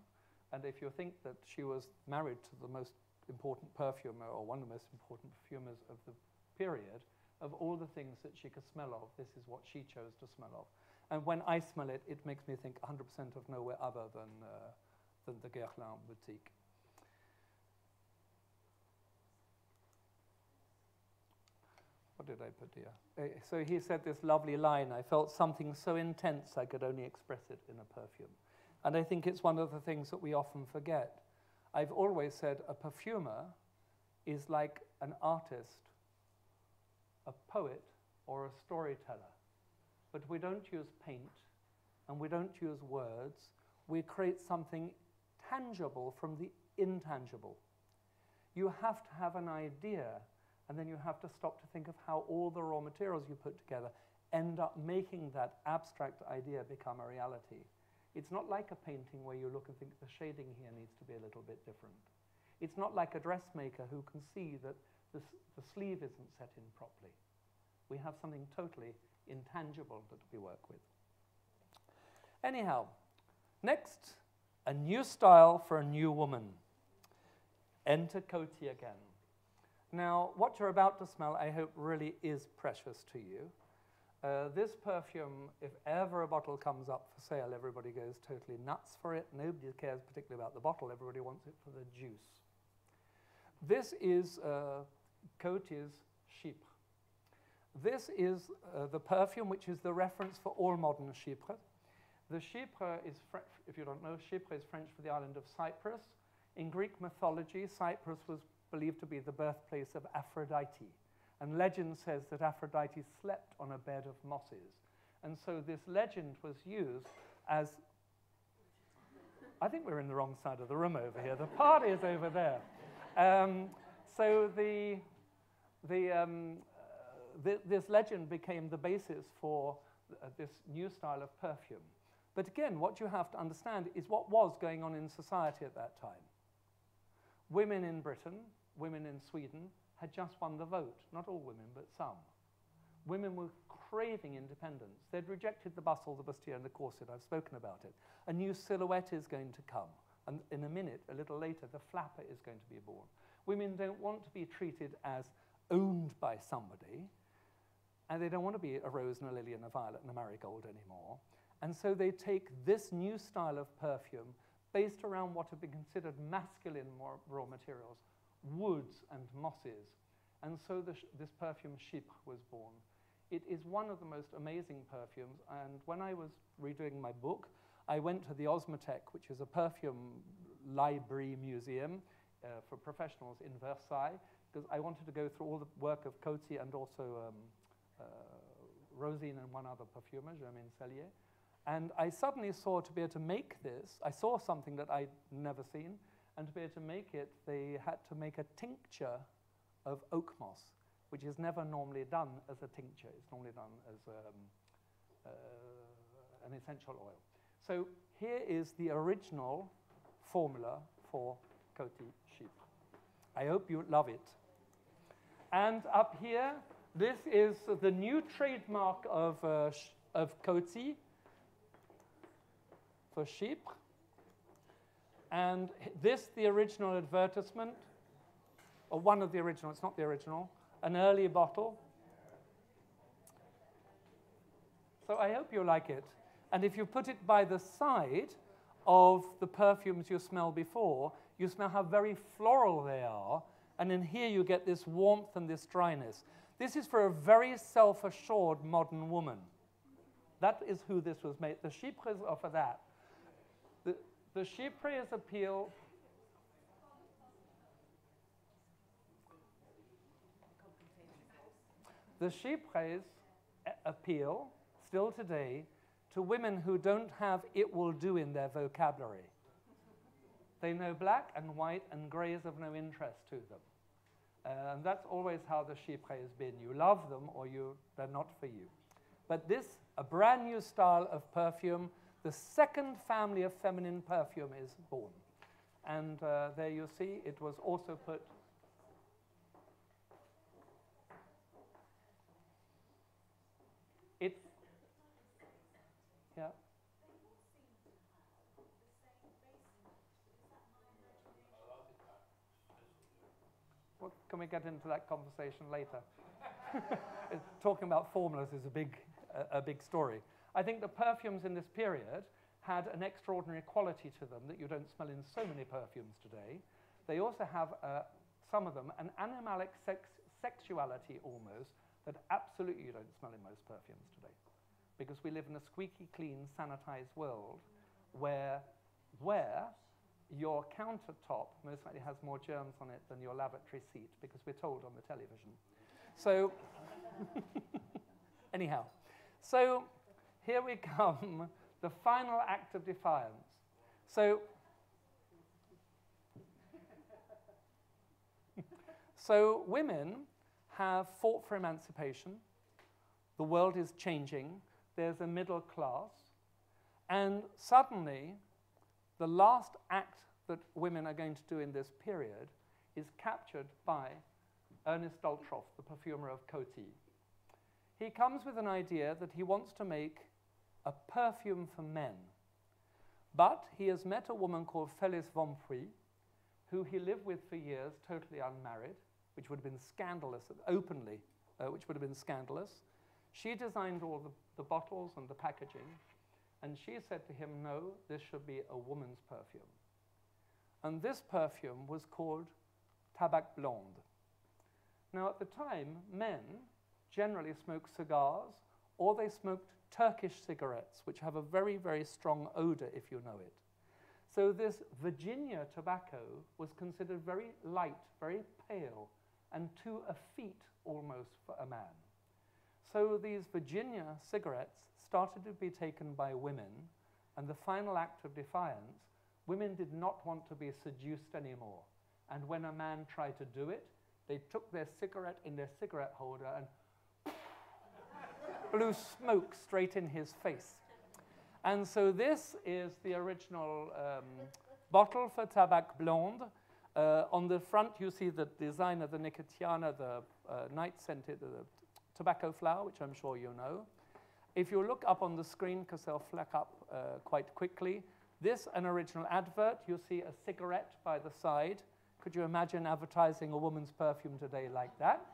and if you think that she was married to the most important perfumer, or one of the most important perfumers of the period, of all the things that she could smell of, this is what she chose to smell of. And when I smell it, it makes me think 100% of nowhere other than, uh, than the Guerlain boutique. what did I put here? Uh, so he said this lovely line I felt something so intense I could only express it in a perfume. And I think it's one of the things that we often forget. I've always said a perfumer is like an artist, a poet, or a storyteller. But we don't use paint and we don't use words. We create something tangible from the intangible. You have to have an idea and then you have to stop to think of how all the raw materials you put together end up making that abstract idea become a reality. It's not like a painting where you look and think the shading here needs to be a little bit different. It's not like a dressmaker who can see that the, the sleeve isn't set in properly. We have something totally intangible that we work with. Anyhow, next, a new style for a new woman. Enter Coty again. Now, what you're about to smell, I hope, really is precious to you. Uh, this perfume, if ever a bottle comes up for sale, everybody goes totally nuts for it. Nobody cares particularly about the bottle, everybody wants it for the juice. This is uh, Coty's Chypre. This is uh, the perfume which is the reference for all modern Chypre. The Chypre is, Fre- if you don't know, Chypre is French for the island of Cyprus. In Greek mythology, Cyprus was believed to be the birthplace of Aphrodite. And legend says that Aphrodite slept on a bed of mosses. And so this legend was used as. I think we're in the wrong side of the room over here. The party is over there. Um, so the, the, um, uh, th- this legend became the basis for uh, this new style of perfume. But again, what you have to understand is what was going on in society at that time. Women in Britain, women in Sweden, had just won the vote. Not all women, but some. Women were craving independence. They'd rejected the bustle, the bustier, and the corset. I've spoken about it. A new silhouette is going to come. And in a minute, a little later, the flapper is going to be born. Women don't want to be treated as owned by somebody, and they don't want to be a rose and a lily and a violet and a marigold anymore. And so they take this new style of perfume based around what have been considered masculine raw materials, woods and mosses. And so this perfume Chypre was born. It is one of the most amazing perfumes. And when I was redoing my book, I went to the Osmothèque, which is a perfume library museum uh, for professionals in Versailles, because I wanted to go through all the work of Coty and also um, uh, Rosine and one other perfumer, Germaine Cellier. And I suddenly saw to be able to make this, I saw something that I'd never seen, and to be able to make it, they had to make a tincture of oak moss, which is never normally done as a tincture. It's normally done as um, uh, an essential oil. So here is the original formula for Coty Chypre. I hope you love it. And up here, this is the new trademark of, uh, of for Chypre. And this, the original advertisement, or one of the original, it's not the original, an early bottle. So I hope you like it. And if you put it by the side of the perfumes you smell before, you smell how very floral they are. And in here you get this warmth and this dryness. This is for a very self assured modern woman. That is who this was made. The Chypres are for that. The, the Chypres appeal. The Chypres appeal, still today, to women who don't have it will do in their vocabulary. They know black and white and grey is of no interest to them. Uh, and that's always how the Chypre has been. You love them or you, they're not for you. But this, a brand new style of perfume, the second family of feminine perfume is born. And uh, there you see it was also put yeah What, can we get into that conversation later? Talking about formulas is a big, a, a big story. I think the perfumes in this period had an extraordinary quality to them that you don't smell in so many perfumes today. They also have, uh, some of them, an animalic sex sexuality almost that absolutely you don't smell in most perfumes today. Because we live in a squeaky clean, sanitized world where, where your countertop most likely has more germs on it than your lavatory seat because we're told on the television. So, anyhow, so here we come, the final act of defiance. So, so women have fought for emancipation. The world is changing. There's a middle class. And suddenly, the last act that women are going to do in this period is captured by Ernest Daltroff, the perfumer of Coty. He comes with an idea that he wants to make a perfume for men. But he has met a woman called Phyllis Wanpouille, who he lived with for years, totally unmarried, which would have been scandalous, openly, uh, which would have been scandalous. She designed all the, the bottles and the packaging, and she said to him, No, this should be a woman's perfume. And this perfume was called Tabac Blonde. Now, at the time, men generally smoked cigars or they smoked Turkish cigarettes, which have a very, very strong odor if you know it. So, this Virginia tobacco was considered very light, very pale, and to a feet almost for a man. So, these Virginia cigarettes started to be taken by women, and the final act of defiance, women did not want to be seduced anymore. And when a man tried to do it, they took their cigarette in their cigarette holder and blew smoke straight in his face. And so this is the original um, bottle for Tabac Blonde. Uh, on the front, you see the design of the Nicotiana, the uh, night scented uh, tobacco flower, which I'm sure you know. If you look up on the screen, because they'll fleck up uh, quite quickly, this an original advert. You see a cigarette by the side. Could you imagine advertising a woman's perfume today like that?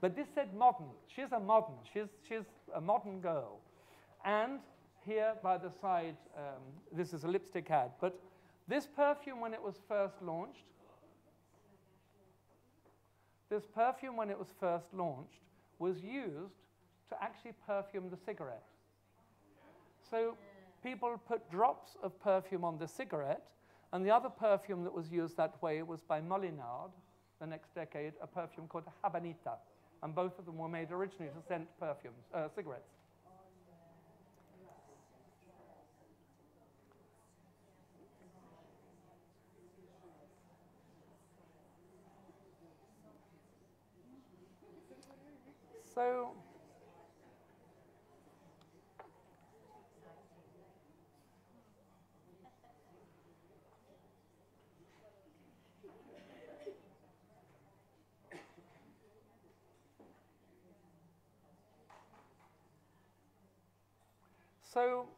But this said modern. She's a modern. She's, she's a modern girl. And here by the side, um, this is a lipstick ad. But this perfume, when it was first launched, this perfume, when it was first launched, was used to actually perfume the cigarette. So people put drops of perfume on the cigarette, and the other perfume that was used that way was by Molinard, the next decade, a perfume called Habanita. And both of them were made originally to scent perfumes, uh, cigarettes. So, So,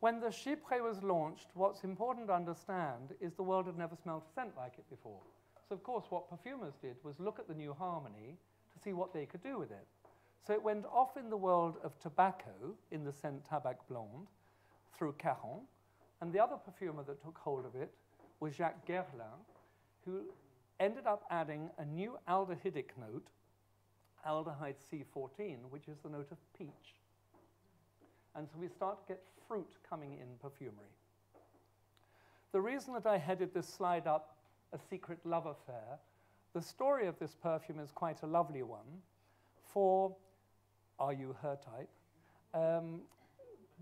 when the Chypre was launched, what's important to understand is the world had never smelled a scent like it before. So, of course, what perfumers did was look at the new harmony to see what they could do with it. So, it went off in the world of tobacco in the scent Tabac Blonde through Caron, and the other perfumer that took hold of it was Jacques Guerlain, who ended up adding a new aldehydic note, aldehyde C14, which is the note of peach. And so we start to get fruit coming in perfumery. The reason that I headed this slide up, A Secret Love Affair, the story of this perfume is quite a lovely one for Are You Her Type? Um,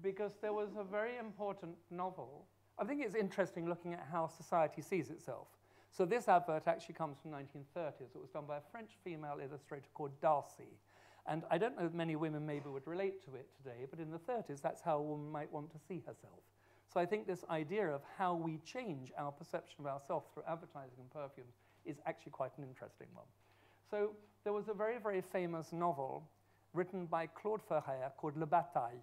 because there was a very important novel. I think it's interesting looking at how society sees itself. So this advert actually comes from 1930s. It was done by a French female illustrator called Darcy. And I don't know if many women maybe would relate to it today, but in the 30s, that's how a woman might want to see herself. So I think this idea of how we change our perception of ourselves through advertising and perfumes is actually quite an interesting one. So there was a very, very famous novel written by Claude Farrère called La Bataille.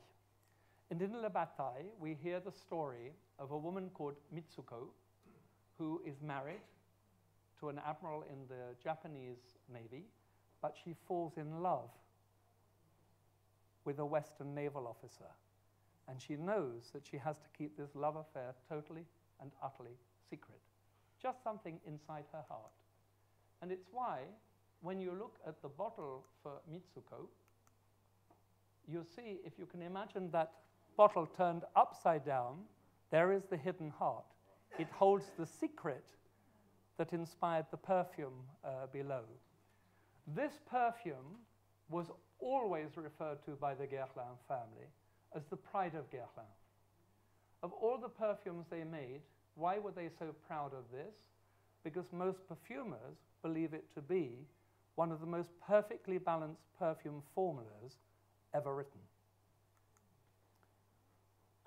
And in La Bataille, we hear the story of a woman called Mitsuko, who is married to an admiral in the Japanese Navy, but she falls in love with a Western naval officer. And she knows that she has to keep this love affair totally and utterly secret. Just something inside her heart. And it's why, when you look at the bottle for Mitsuko, you see, if you can imagine that bottle turned upside down, there is the hidden heart. It holds the secret that inspired the perfume uh, below. This perfume was always referred to by the Guerlain family as the pride of Guerlain. Of all the perfumes they made, why were they so proud of this? Because most perfumers believe it to be one of the most perfectly balanced perfume formulas ever written.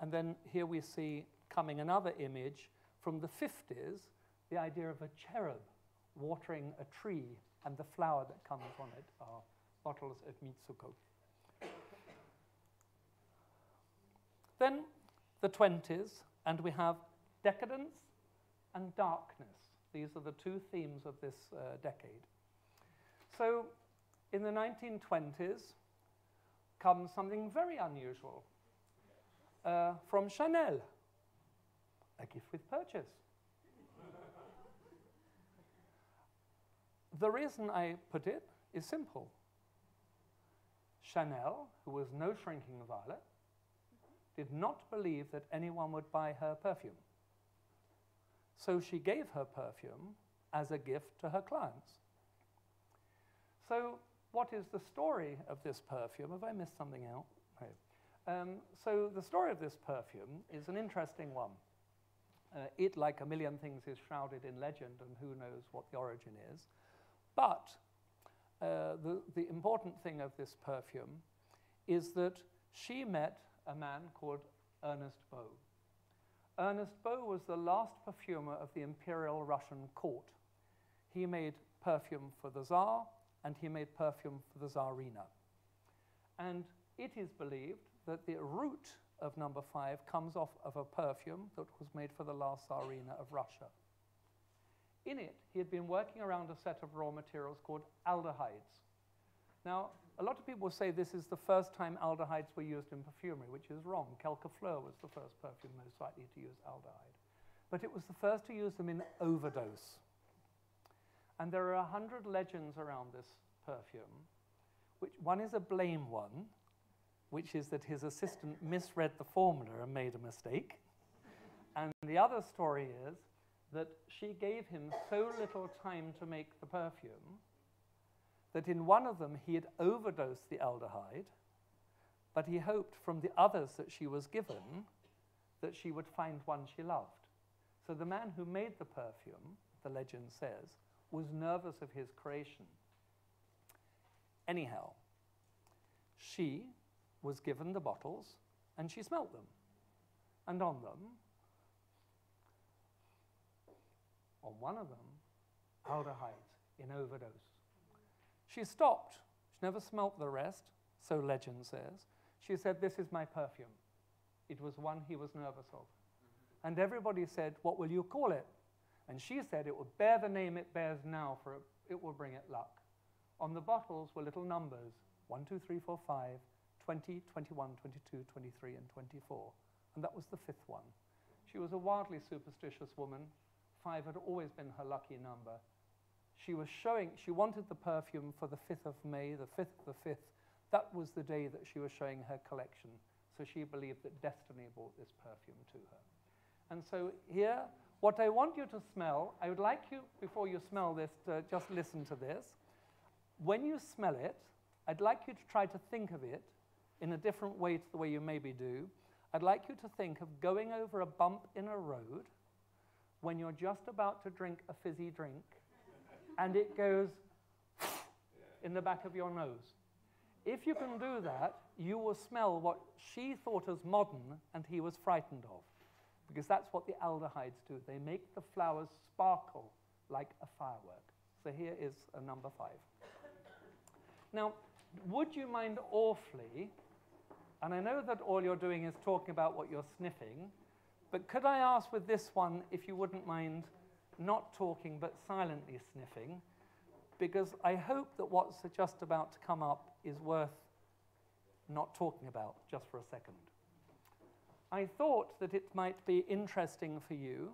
And then here we see coming another image from the 50s, the idea of a cherub watering a tree and the flower that comes on it are bottles of Mitsuko. Then the 20s, and we have decadence and darkness. These are the two themes of this uh, decade. So, in the 1920s comes something very unusual uh, from Chanel a gift with purchase. the reason I put it is simple. Chanel, who was no shrinking violet, did not believe that anyone would buy her perfume. So she gave her perfume as a gift to her clients. So, what is the story of this perfume? Have I missed something out? No. Um, so, the story of this perfume is an interesting one. Uh, it, like a million things, is shrouded in legend, and who knows what the origin is. But uh, the, the important thing of this perfume is that she met a man called Ernest Beaux. Ernest Beaux was the last perfumer of the Imperial Russian court. He made perfume for the Tsar and he made perfume for the Tsarina. And it is believed that the root of number five comes off of a perfume that was made for the last Tsarina of Russia. In it, he had been working around a set of raw materials called aldehydes. Now, a lot of people say this is the first time aldehydes were used in perfumery, which is wrong. Quelques Fleurs was the first perfume most likely to use aldehyde. But it was the first to use them in overdose. And there are a hundred legends around this perfume. Which one is a blame one, which is that his assistant misread the formula and made a mistake. and the other story is that she gave him so little time to make the perfume that in one of them he had overdosed the aldehyde, but he hoped from the others that she was given that she would find one she loved. So the man who made the perfume, the legend says, was nervous of his creation. Anyhow, she was given the bottles and she smelt them. And on them, on one of them, aldehydes in overdose. She stopped. She never smelt the rest, so legend says. She said, This is my perfume. It was one he was nervous of. And everybody said, What will you call it? And she said, It will bear the name it bears now, for it will bring it luck. On the bottles were little numbers 1, 2, 3, 4, 5, 20, 21, 22, 23, and 24. And that was the fifth one. She was a wildly superstitious woman. Five had always been her lucky number she was showing, she wanted the perfume for the 5th of May, the 5th of the 5th. That was the day that she was showing her collection. So she believed that destiny brought this perfume to her. And so here, what I want you to smell, I would like you, before you smell this, to just listen to this. When you smell it, I'd like you to try to think of it in a different way to the way you maybe do. I'd like you to think of going over a bump in a road when you're just about to drink a fizzy drink and it goes in the back of your nose. If you can do that, you will smell what she thought as modern and he was frightened of. Because that's what the aldehydes do. They make the flowers sparkle like a firework. So here is a number five. Now, would you mind awfully, and I know that all you're doing is talking about what you're sniffing, but could I ask with this one if you wouldn't mind not talking but silently sniffing, because I hope that what's just about to come up is worth not talking about just for a second. I thought that it might be interesting for you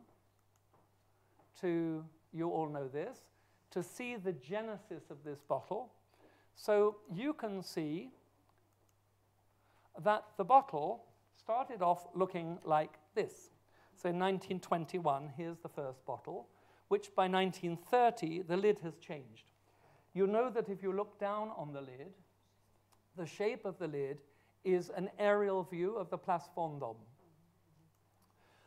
to, you all know this, to see the genesis of this bottle. So you can see that the bottle started off looking like this. So in 1921, here's the first bottle, which by 1930, the lid has changed. You know that if you look down on the lid, the shape of the lid is an aerial view of the Place Vendôme.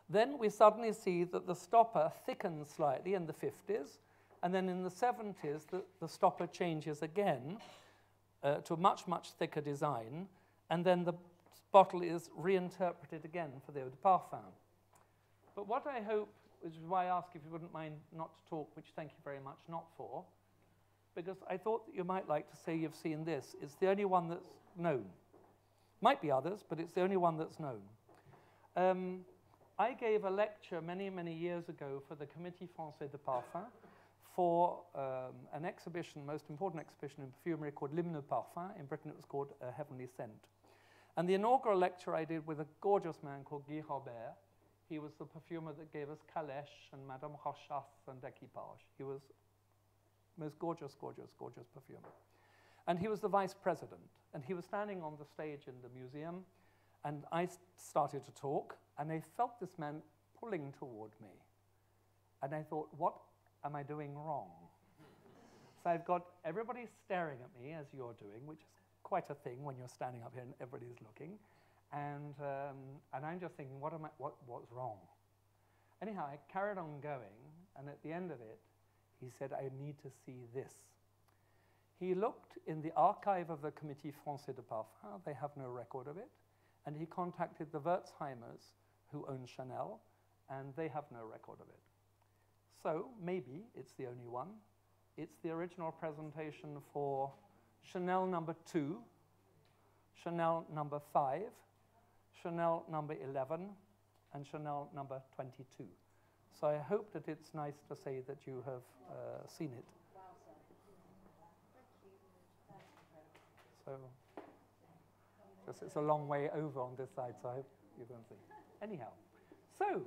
Then we suddenly see that the stopper thickens slightly in the 50s, and then in the 70s, the, the stopper changes again uh, to a much, much thicker design, and then the bottle is reinterpreted again for the eau de parfum. But what I hope, which is why I ask if you wouldn't mind not to talk, which thank you very much not for, because I thought that you might like to say you've seen this. It's the only one that's known. Might be others, but it's the only one that's known. Um, I gave a lecture many, many years ago for the Comité Français de Parfum for um, an exhibition, most important exhibition in perfumery called L'Hymne Parfum. In Britain it was called A Heavenly Scent. And the inaugural lecture I did with a gorgeous man called Guy Robert, he was the perfumer that gave us Calèche and Madame Rochas and Equipage. He was Most gorgeous, gorgeous, gorgeous perfumer. And he was the vice president. And he was standing on the stage in the museum. And I started to talk. And I felt this man pulling toward me. And I thought, what am I doing wrong? so I've got everybody staring at me as you're doing, which is quite a thing when you're standing up here and everybody's looking. And, um, and I'm just thinking, what am I, what, what's wrong? Anyhow, I carried on going, and at the end of it, he said, I need to see this. He looked in the archive of the Comité Français de Parfum, they have no record of it, and he contacted the Wertheimers, who own Chanel, and they have no record of it. So maybe it's the only one. It's the original presentation for Chanel number two, Chanel number five, Chanel number 11, and Chanel number 22. So I hope that it's nice to say that you have uh, seen it. So just it's a long way over on this side, so I hope you can see. Anyhow, so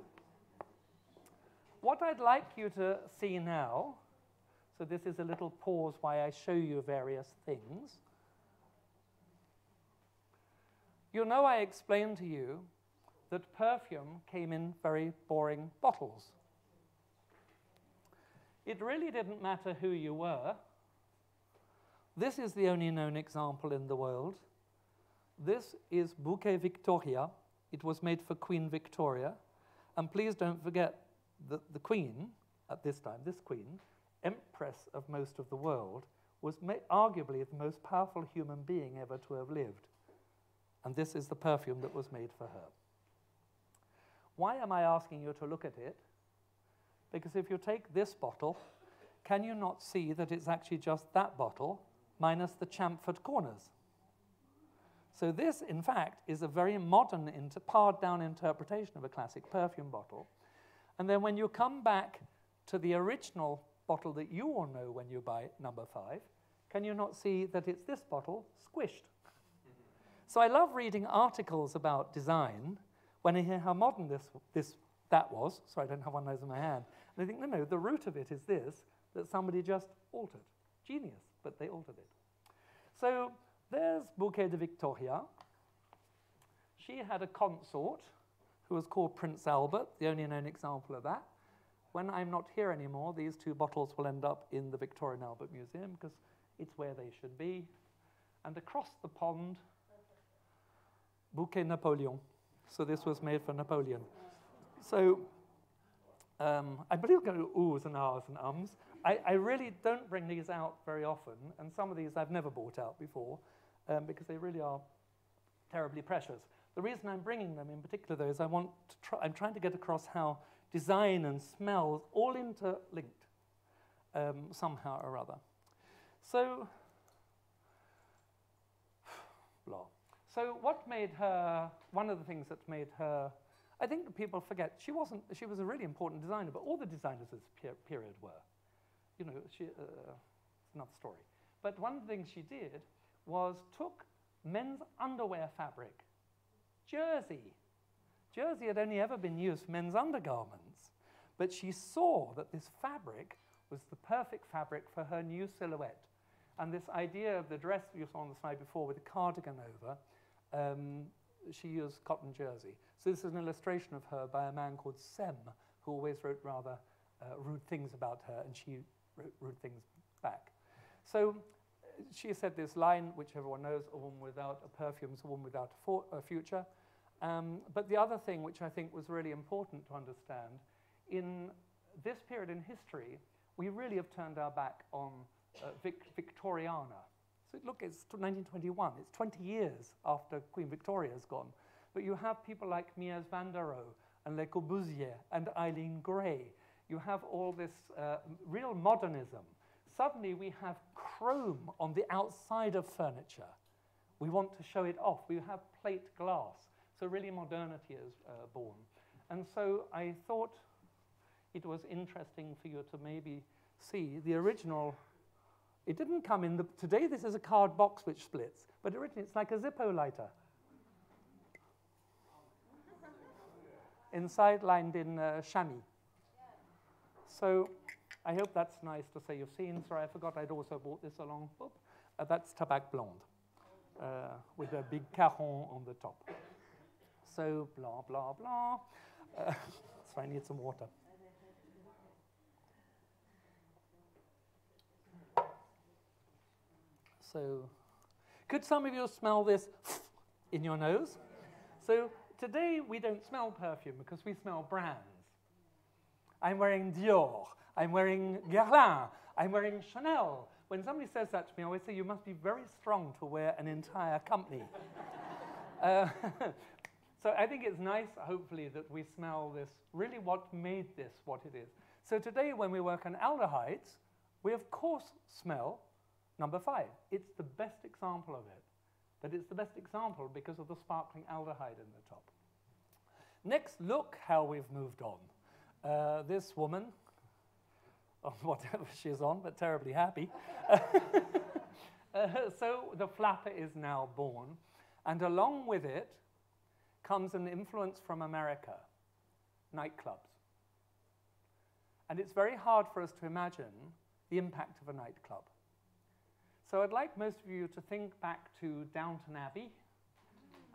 what I'd like you to see now, so this is a little pause while I show you various things. You know I explained to you that perfume came in very boring bottles. It really didn't matter who you were. This is the only known example in the world. This is Bouquet Victoria. It was made for Queen Victoria. And please don't forget that the Queen, at this time, this Queen, Empress of most of the world, was arguably the most powerful human being ever to have lived. And this is the perfume that was made for her. Why am I asking you to look at it? Because if you take this bottle, can you not see that it's actually just that bottle minus the chamfered corners? So this, in fact, is a very modern, pared-down interpretation of a classic perfume bottle. And then when you come back to the original bottle that you all know when you buy number five, can you not see that it's this bottle squished? so I love reading articles about design when I hear how modern this, this, that was, sorry, I don't have one of those in my hand, and I think, no, no, the root of it is this, that somebody just altered. Genius, but they altered it. So there's Bouquet de Victoria. She had a consort who was called Prince Albert, the only known example of that. When I'm not here anymore, these two bottles will end up in the Victoria and Albert Museum because it's where they should be. And across the pond, Bouquet Napoleon. So this was made for Napoleon. So um, I believe go oohs and ahs and ums. I, I, really don't bring these out very often, and some of these I've never brought out before um, because they really are terribly precious. The reason I'm bringing them in particular, though, is I want to try, I'm trying to get across how design and smells all interlinked um, somehow or other. So, blah. So what made her, one of the things that made her, I think people forget, she wasn't, she was a really important designer, but all the designers of this period were. You know, she, uh, it's another story. But one things she did was took men's underwear fabric, jersey. Jersey had only ever been used for men's undergarments, but she saw that this fabric was the perfect fabric for her new silhouette. And this idea of the dress you saw on the slide before with the cardigan over, um, she used cotton jersey. So this is an illustration of her by a man called Sem, who always wrote rather uh, rude things about her, and she wrote rude things back. So she said this line, which everyone knows, a woman without a perfume is a woman without a, a future. Um, but the other thing which I think was really important to understand, in this period in history, we really have turned our back on uh, Vic Victoriana. So look, it's 1921. It's 20 years after Queen Victoria has gone. But you have people like Mies van der Rohe and Le Corbusier and Eileen Gray. You have all this uh, real modernism. Suddenly we have chrome on the outside of furniture. We want to show it off. We have plate glass. So really modernity is uh, born. And so I thought it was interesting for you to maybe see the original it didn't come in the, today this is a card box which splits, but originally it's like a Zippo lighter. Inside lined in uh, chamois. So I hope that's nice to say you've seen. Sorry, I forgot I'd also brought this along. Uh, that's Tabac Blond uh, with a big caron on the top. So, blah, blah, blah. Uh, so I need some water. So, could some of you smell this in your nose? So, today we don't smell perfume because we smell brands. I'm wearing Dior, I'm wearing Guerlain, I'm wearing Chanel. When somebody says that to me, I always say, You must be very strong to wear an entire company. uh, so, I think it's nice, hopefully, that we smell this really what made this what it is. So, today when we work on aldehydes, we of course smell Number five, it's the best example of it. But it's the best example because of the sparkling aldehyde in the top. Next, look how we've moved on. Uh, this woman, on whatever she's on, but terribly happy. uh, so the flapper is now born, and along with it comes an influence from America, nightclubs. And it's very hard for us to imagine the impact of a nightclub. So I'd like most of you to think back to Downton Abbey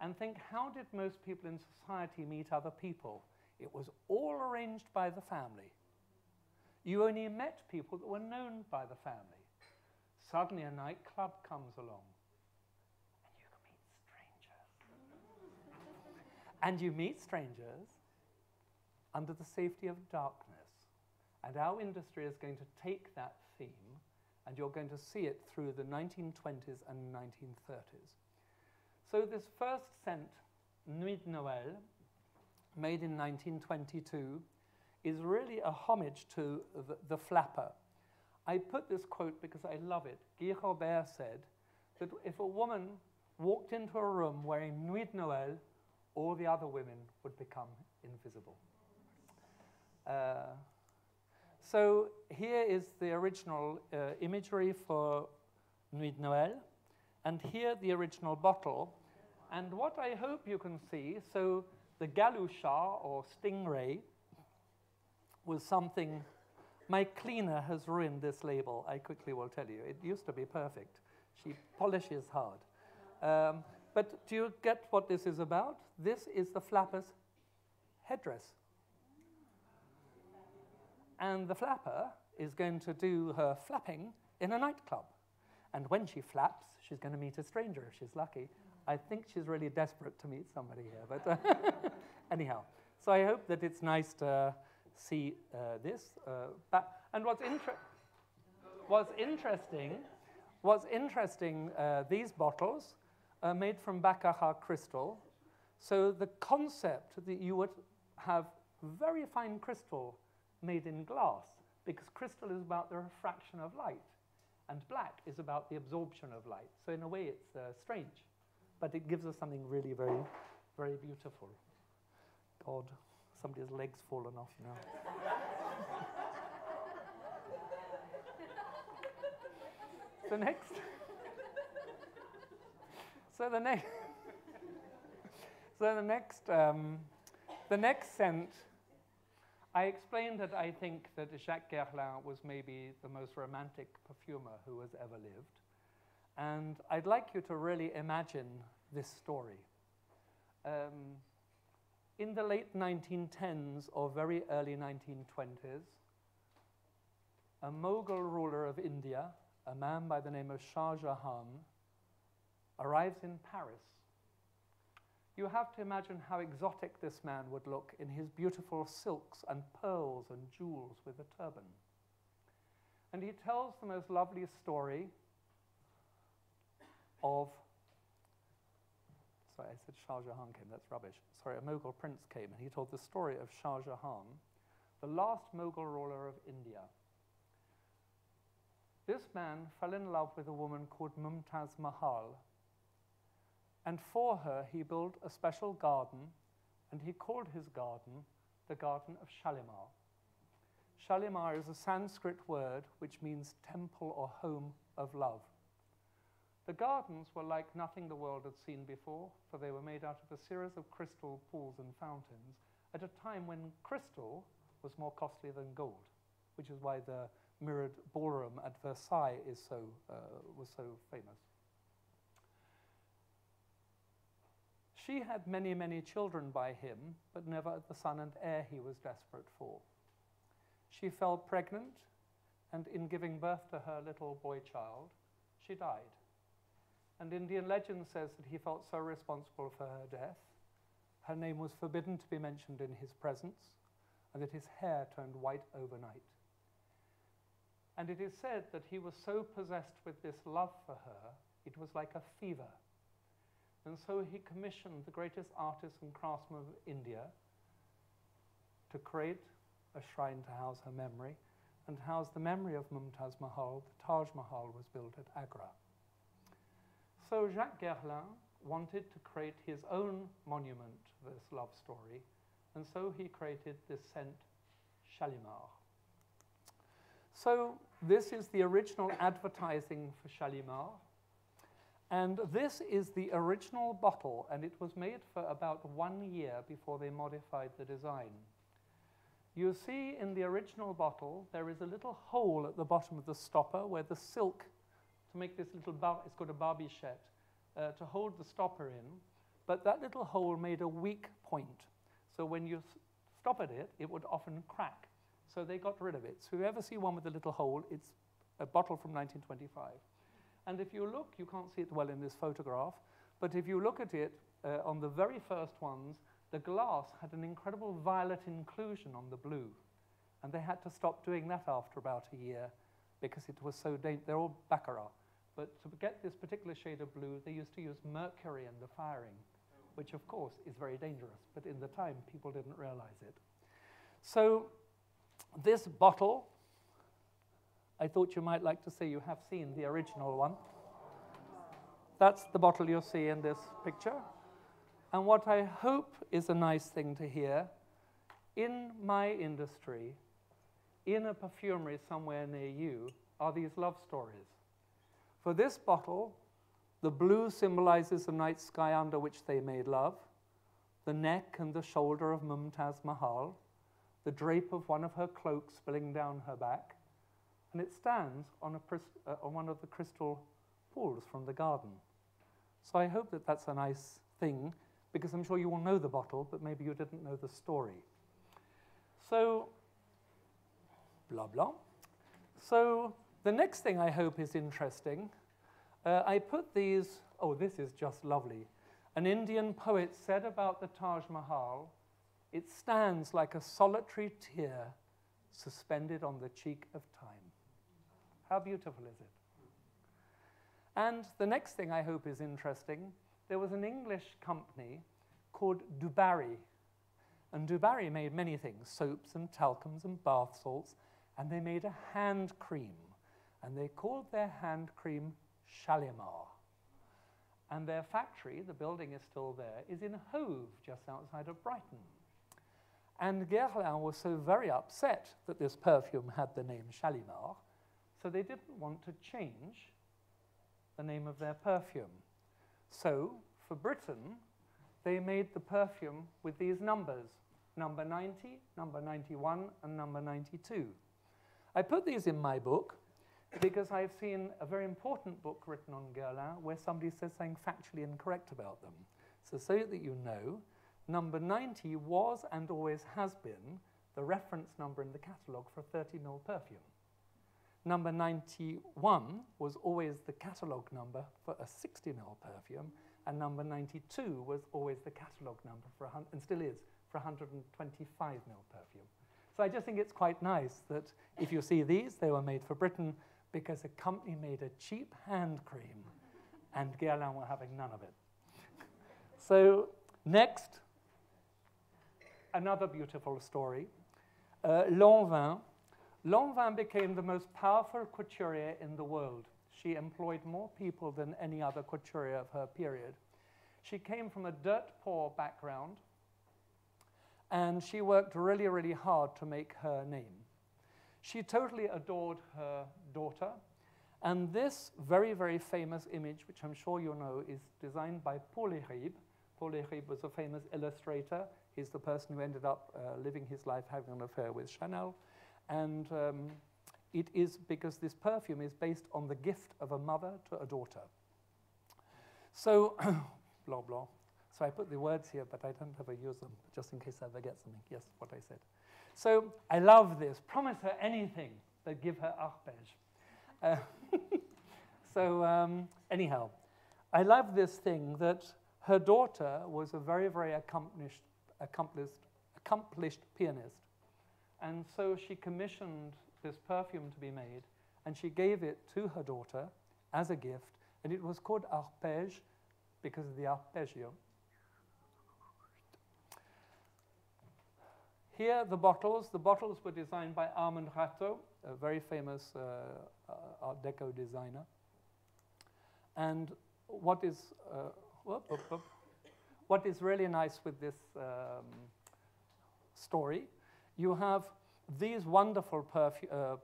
and think how did most people in society meet other people? It was all arranged by the family. You only met people that were known by the family. Suddenly a nightclub comes along and you can meet strangers. And you meet strangers under the safety of darkness. And our industry is going to take that theme and you're going to see it through the 1920s and 1930s. So this first scent, Nuit de Noël, made in 1922, is really a homage to the, the, flapper. I put this quote because I love it. Guy Robert said that if a woman walked into a room wearing Nuit de Noël, all the other women would become invisible. Uh, so here is the original uh, imagery for Nuit Noël, and here the original bottle. And what I hope you can see, so the galuchat, or stingray was something, my cleaner has ruined this label, I quickly will tell you. It used to be perfect. She polishes hard. Um, but do you get what this is about? This is the flapper's headdress and the flapper is going to do her flapping in a nightclub. And when she flaps, she's going to meet a stranger if she's lucky. I think she's really desperate to meet somebody here. But uh, anyhow, so I hope that it's nice to see uh, this. Uh, and what's, inter what's interesting, what's interesting, uh, these bottles are made from Baccarat crystal. So the concept that you would have very fine crystal made in glass because crystal is about the refraction of light and black is about the absorption of light. So in a way it's uh, strange, but it gives us something really very, very beautiful. God, somebody's leg's fallen off now. so next, so the next, so the next, um, the next scent I explained that I think that Jacques Guerlain was maybe the most romantic perfumer who has ever lived. And I'd like you to really imagine this story. Um, in the late 1910s or very early 1920s, a Mughal ruler of India, a man by the name of Shah Jahan, arrives in Paris you have to imagine how exotic this man would look in his beautiful silks and pearls and jewels with a turban. And he tells the most lovely story of. Sorry, I said Shah Jahan came, that's rubbish. Sorry, a Mughal prince came and he told the story of Shah Jahan, the last Mughal ruler of India. This man fell in love with a woman called Mumtaz Mahal, and for her, he built a special garden, and he called his garden the Garden of Shalimar. Shalimar is a Sanskrit word which means temple or home of love. The gardens were like nothing the world had seen before, for they were made out of a series of crystal pools and fountains at a time when crystal was more costly than gold, which is why the mirrored ballroom at Versailles is so, uh, was so famous. She had many, many children by him, but never the son and heir he was desperate for. She fell pregnant, and in giving birth to her little boy child, she died. And Indian legend says that he felt so responsible for her death, her name was forbidden to be mentioned in his presence, and that his hair turned white overnight. And it is said that he was so possessed with this love for her, it was like a fever. And so he commissioned the greatest artists and craftsmen of India to create a shrine to house her memory and house the memory of Mumtaz Mahal. The Taj Mahal was built at Agra. So Jacques Guerlain wanted to create his own monument to this love story, and so he created this Saint Shalimar. So this is the original advertising for Shalimar. And this is the original bottle, and it was made for about one year before they modified the design. You see in the original bottle, there is a little hole at the bottom of the stopper where the silk, to make this little bar, it's called a barbichette, uh, to hold the stopper in, but that little hole made a weak point. So when you stop at it, it would often crack. So they got rid of it. So if you ever see one with a little hole, it's a bottle from 1925. And if you look, you can't see it well in this photograph, but if you look at it uh, on the very first ones, the glass had an incredible violet inclusion on the blue. And they had to stop doing that after about a year because it was so dangerous. They're all baccarat. But to get this particular shade of blue, they used to use mercury in the firing, which of course is very dangerous. But in the time, people didn't realize it. So this bottle, I thought you might like to say you have seen the original one. That's the bottle you'll see in this picture. And what I hope is a nice thing to hear in my industry, in a perfumery somewhere near you, are these love stories. For this bottle, the blue symbolizes the night sky under which they made love, the neck and the shoulder of Mumtaz Mahal, the drape of one of her cloaks spilling down her back, and it stands on, a, uh, on one of the crystal pools from the garden. So I hope that that's a nice thing, because I'm sure you all know the bottle, but maybe you didn't know the story. So, blah, blah. So the next thing I hope is interesting. Uh, I put these, oh, this is just lovely. An Indian poet said about the Taj Mahal, it stands like a solitary tear suspended on the cheek of time. How beautiful is it? And the next thing I hope is interesting there was an English company called Dubarry. And Dubarry made many things soaps and talcums and bath salts, and they made a hand cream. And they called their hand cream Shalimar. And their factory, the building is still there, is in Hove, just outside of Brighton. And Guerlain was so very upset that this perfume had the name Shalimar, so they didn't want to change the name of their perfume. So, for Britain, they made the perfume with these numbers number 90, number 91, and number 92. I put these in my book because I've seen a very important book written on Guerlain where somebody says something factually incorrect about them. So, so that you know, number 90 was and always has been the reference number in the catalogue for a 30 ml perfume. Number 91 was always the catalogue number for a 60 ml perfume, and number 92 was always the catalogue number for, a, and still is, for 125 ml perfume. So I just think it's quite nice that if you see these, they were made for Britain because a company made a cheap hand cream, and Guerlain were having none of it. so next, another beautiful story. Uh, Lanvin. Lanvin became the most powerful couturier in the world. She employed more people than any other couturier of her period. She came from a dirt poor background, and she worked really, really hard to make her name. She totally adored her daughter, and this very, very famous image, which I'm sure you know, is designed by Paul Iribe. Paul Iribe was a famous illustrator. He's the person who ended up uh, living his life having an affair with Chanel. And um, it is because this perfume is based on the gift of a mother to a daughter. So, blah, blah. So I put the words here, but I don't ever use them, just in case I forget something. Yes, what I said. So I love this. Promise her anything, but give her arpège. Uh, so um, anyhow, I love this thing that her daughter was a very, very accomplished, accomplished, accomplished pianist. And so she commissioned this perfume to be made, and she gave it to her daughter as a gift, and it was called arpège because of the arpeggio. Here, the bottles. The bottles were designed by Armand Rateau, a very famous uh, uh, Art Deco designer. And what is, uh, whoop, whoop, whoop. what is really nice with this um, story, you have these wonderful uh,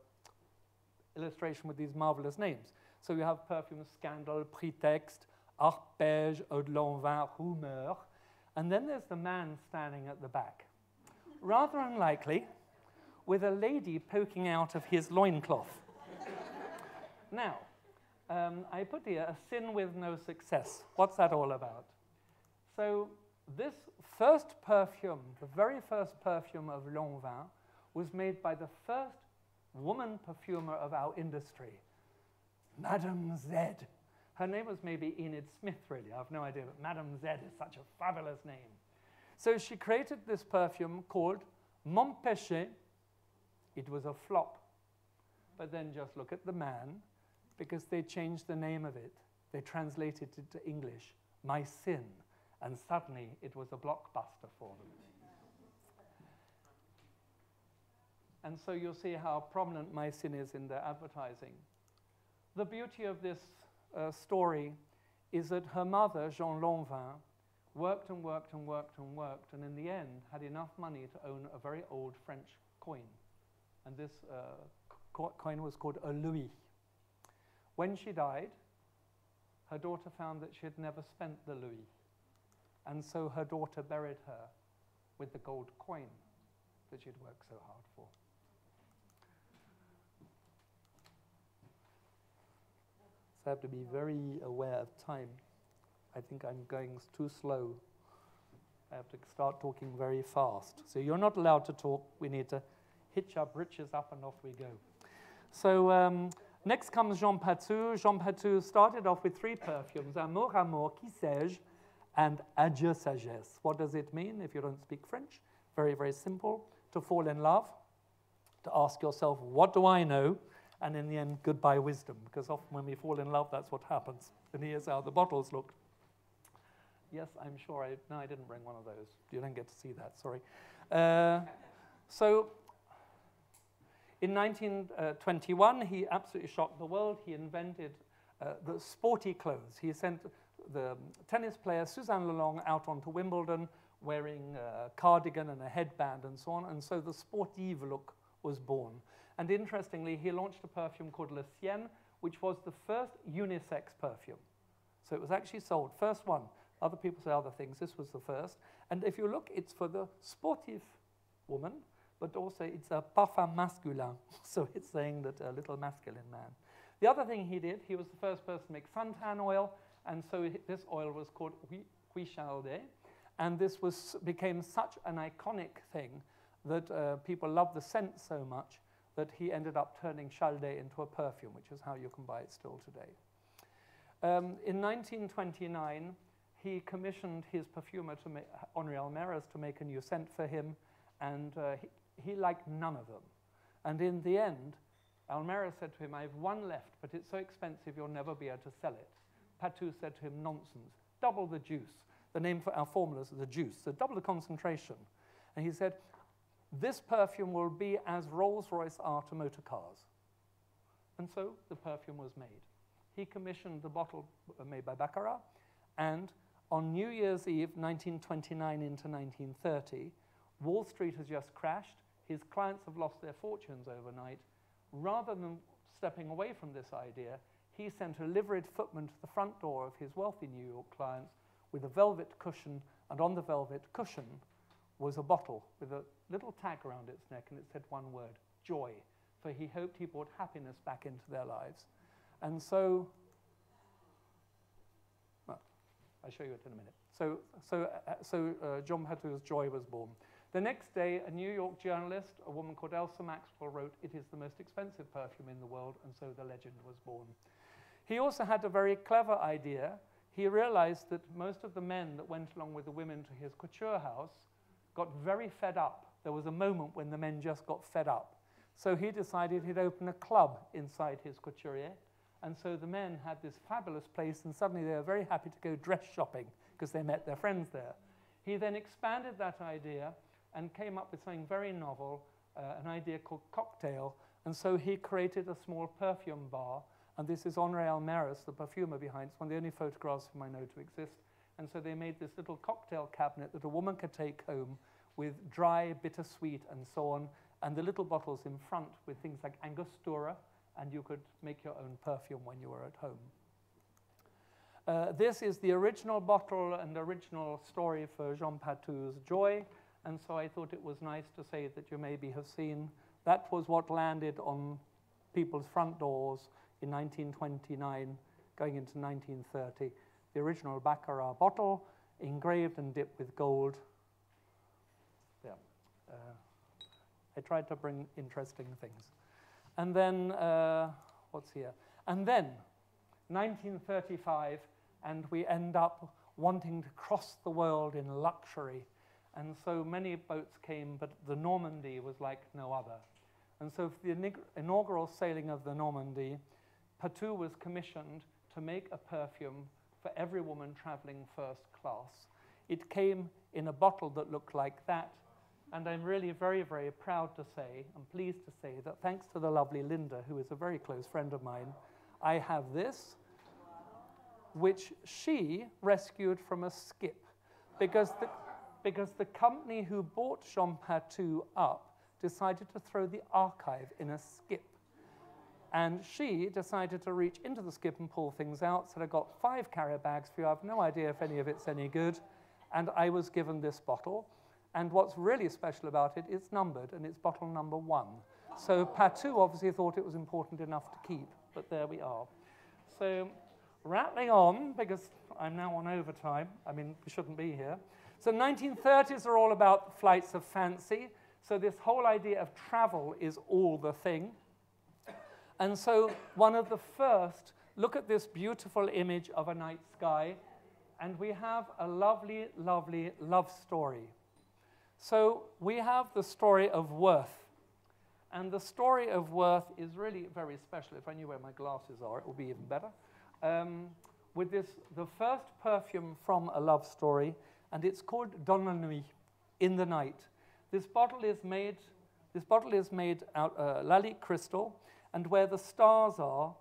illustration with these marvelous names. So you have perfume, scandal, pretext, arpège, eau de lanvin, rumeur. And then there's the man standing at the back. Rather unlikely, with a lady poking out of his loincloth. now, um, I put here a sin with no success. What's that all about? So, this first perfume, the very first perfume of Lanvin, was made by the first woman perfumer of our industry, Madame Z. Her name was maybe Enid Smith, really. I have no idea, but Madame Z is such a fabulous name. So she created this perfume called Mon Péché. It was a flop. But then just look at the man, because they changed the name of it. They translated it to English, My Sin. And suddenly it was a blockbuster for them. And so you'll see how prominent My Sin is in their advertising. The beauty of this uh, story is that her mother, Jeanne Lanvin, worked and worked and worked and worked, and in the end had enough money to own a very old French coin. And this uh, co- coin was called a louis. When she died, her daughter found that she had never spent the louis. And so her daughter buried her with the gold coin that she'd worked so hard for. So I have to be very aware of time. I think I'm going too slow. I have to start talking very fast. So you're not allowed to talk. We need to hitch our britches up and off we go. So um, next comes Jean Patou. Jean Patou started off with three perfumes, Amour, Amour, Que sais-je, and Adieu Sagesse. What does it mean if you don't speak French? Very, very simple. To fall in love, to ask yourself, what do I know? And in the end, goodbye wisdom, because often when we fall in love, that's what happens. And here's how the bottles look. Yes, I'm sure I, no, I didn't bring one of those. You don't get to see that, sorry. Uh, so in 1921, he absolutely shocked the world. He invented uh, the sporty clothes. He sent the tennis player Suzanne Lenglen out onto Wimbledon wearing a cardigan and a headband and so on. And so the sportive look was born. And interestingly, he launched a perfume called Le Sien, which was the first unisex perfume. So it was actually sold, first one. Other people say other things. This was the first. And if you look, it's for the sportive woman, but also it's a parfum masculin. So it's saying that a little masculine man. The other thing he did, he was the first person to make suntan oil, and so hi- this oil was called Hui Hui Chaldée. And this was, became such an iconic thing that uh, people loved the scent so much that he ended up turning Chaldée into a perfume, which is how you can buy it still today. Um, in 1929, he commissioned his perfumer, to Henri Almeras, to make a new scent for him, and uh, he, he liked none of them. And in the end, Almeras said to him, I have one left, but it's so expensive you'll never be able to sell it. Patou said to him, Nonsense, double the juice. The name for our formula is the juice, so double the concentration. And he said, This perfume will be as Rolls Royce are to motor cars. And so the perfume was made. He commissioned the bottle uh, made by Baccarat, and on New Year's Eve, 1929 into 1930, Wall Street has just crashed. His clients have lost their fortunes overnight. Rather than stepping away from this idea, he sent a liveried footman to the front door of his wealthy New York clients with a velvet cushion, and on the velvet cushion was a bottle with a little tag around its neck, and it said one word joy. for he hoped he brought happiness back into their lives. And so, well, I'll show you it in a minute. So, so, uh, so uh, Jean Patou's Joy was born. The next day, a New York journalist, a woman called Elsa Maxwell, wrote, It is the most expensive perfume in the world, and so the legend was born. He also had a very clever idea. He realized that most of the men that went along with the women to his couture house got very fed up. There was a moment when the men just got fed up. So he decided he'd open a club inside his couturier. And so the men had this fabulous place, and suddenly they were very happy to go dress shopping because they met their friends there. He then expanded that idea and came up with something very novel, uh, an idea called cocktail. And so he created a small perfume bar. And this is Henri Almeras, the perfumer behind. It's one of the only photographs of I know to exist. And so they made this little cocktail cabinet that a woman could take home with dry, bittersweet, and so on, and the little bottles in front with things like Angostura, and you could make your own perfume when you were at home. Uh, this is the original bottle and original story for Jean Patou's Joy. And so I thought it was nice to say that you maybe have seen that was what landed on people's front doors in 1929, going into 1930. The original Baccarat bottle, engraved and dipped with gold. Yeah. Uh, I tried to bring interesting things. And then, uh, what's here? And then, 1935, and we end up wanting to cross the world in luxury and so many boats came, but the Normandie was like no other. And so for the inaugural sailing of the Normandie, Patou was commissioned to make a perfume for every woman traveling first class. It came in a bottle that looked like that. And I'm really very, very proud to say, and pleased to say, that thanks to the lovely Linda, who is a very close friend of mine, I have this, which she rescued from a skip. Because the, because the company who bought Jean Patou up decided to throw the archive in a skip. And she decided to reach into the skip and pull things out. So I got five carrier bags for you. I have no idea if any of it's any good. And I was given this bottle. And what's really special about it, it's numbered, and it's bottle number one. So Patou obviously thought it was important enough to keep, but there we are. So rattling on, because I'm now on overtime. I mean, we shouldn't be here. So 1930s are all about flights of fancy. So this whole idea of travel is all the thing. And so one of the first, look at this beautiful image of a night sky. And we have a lovely, lovely love story. So we have the story of Worth. And the story of Worth is really very special. If I knew where my glasses are, it would be even better. Um, with this, the first perfume from a love story and it's called Dans la Nuit, in the night. This bottle is made, this bottle is made out uh, Lalique crystal, and where the stars are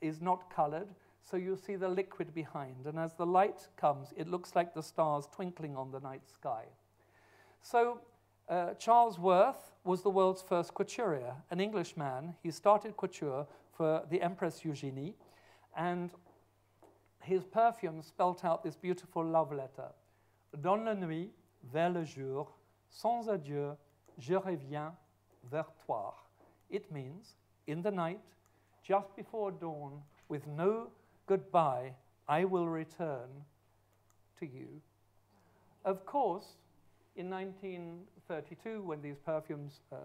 is not colored, so you see the liquid behind. And as the light comes, it looks like the stars twinkling on the night sky. So uh, Charles Worth was the world's first couturier, an Englishman. He started couture for the Empress Eugenie, and his perfume spelt out this beautiful love letter. Dans la nuit, vers le jour, sans adieu, je reviens vers toi. It means, in the night, just before dawn, with no goodbye, I will return to you. Of course, in 1932, when these perfumes, uh,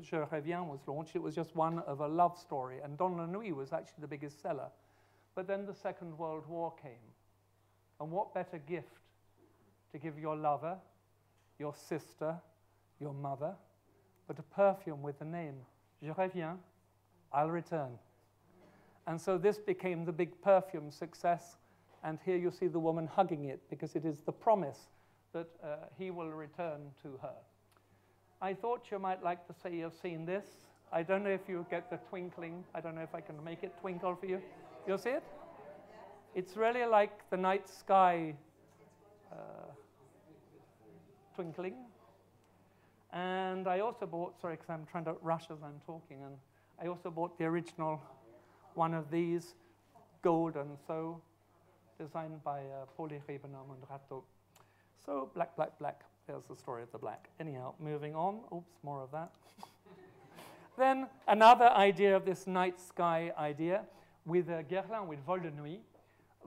Je Reviens was launched, it was just one of a love story, and Dans la Nuit was actually the biggest seller. But then the Second World War came. And what better gift to give your lover, your sister, your mother, but a perfume with the name Je reviens, I'll return. And so this became the big perfume success. And here you see the woman hugging it because it is the promise that uh, he will return to her. I thought you might like to say you've seen this. I don't know if you get the twinkling. I don't know if I can make it twinkle for you. You'll see it? It's really like the night sky uh, twinkling. And I also bought, sorry, because I'm trying to rush as I'm talking, and I also bought the original one of these, gold and so, designed by uh, Paul-Henri Benard-Mondrateau. So, black, black, black. There's the story of the black. Anyhow, moving on. Oops, more of that. Then another idea of this night sky idea with uh, Guerlain, with Vol de Nuit.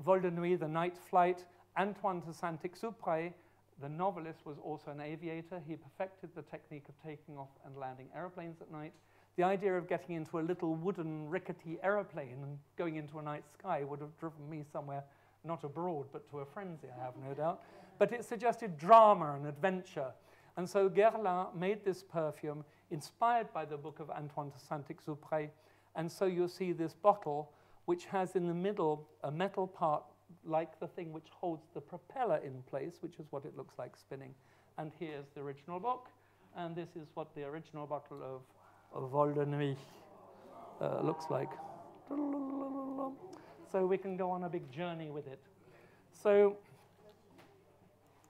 Vol de Nuit, the night flight. Antoine de Saint-Exupéry, the novelist, was also an aviator. He perfected the technique of taking off and landing aeroplanes at night. The idea of getting into a little wooden rickety aeroplane and going into a night sky would have driven me somewhere, not abroad, but to a frenzy, I have no doubt. But it suggested drama and adventure. And so Guerlain made this perfume inspired by the book of Antoine de Saint-Exupéry. And so you see this bottle, which has in the middle a metal part like the thing which holds the propeller in place, which is what it looks like spinning. And here's the original book. And this is what the original bottle of Vol de uh, looks like. So we can go on a big journey with it. So,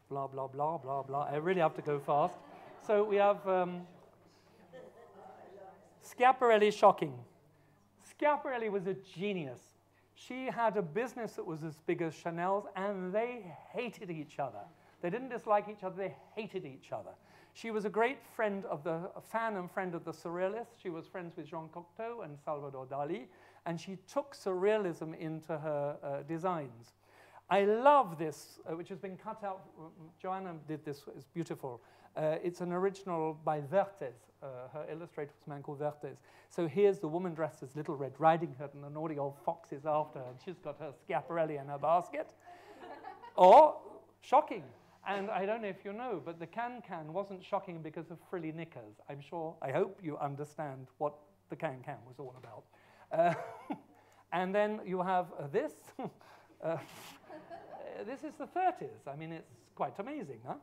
blah, blah, blah, blah, blah. I really have to go fast. So we have um, Schiaparelli shocking. Schiaparelli was a genius. She had a business that was as big as Chanel's, and they hated each other. They didn't dislike each other, they hated each other. She was a great friend of the, fan and friend of the Surrealists. She was friends with Jean Cocteau and Salvador Dali, and she took Surrealism into her uh, designs. I love this, uh, which has been cut out. Joanna did this, it's beautiful. Uh, it's an original by Vertès. Uh, her illustrator was a man called Vertès. So here's the woman dressed as Little Red Riding Hood, and the naughty old fox is after her, and she's got her Schiaparelli in her basket. or, shocking, and I don't know if you know, but the can-can wasn't shocking because of frilly knickers. I'm sure, I hope you understand what the can-can was all about. Uh, and then you have uh, this. uh, this is the 30s. I mean, it's quite amazing, huh?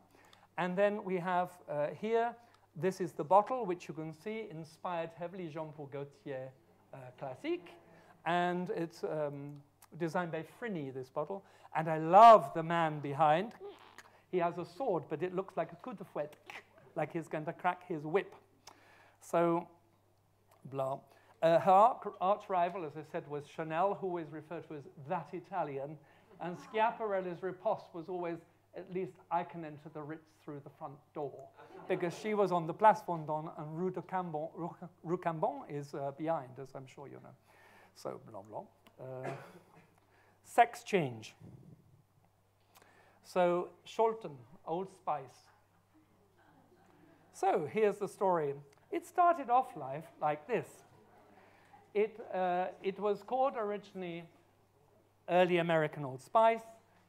And then we have uh, here, this is the bottle, which you can see inspired heavily Jean-Paul Gaultier uh, Classique. And it's um, designed by Fini, this bottle. And I love the man behind. He has a sword, but it looks like a coup de fouet, like he's going to crack his whip. So, blah. Uh, her arch rival, as I said, was Chanel, who is referred to as that Italian. And Schiaparelli's riposte was always, at least I can enter the Ritz through the front door. because she was on the Place Vendôme and Rue, de Cambon, Rue, Cambon is uh, behind, as I'm sure you know. So, blah, blah. Uh, sex change. So, Shulton, Old Spice. So, here's the story. It started off life like this. It, uh, it was called originally Early American Old Spice.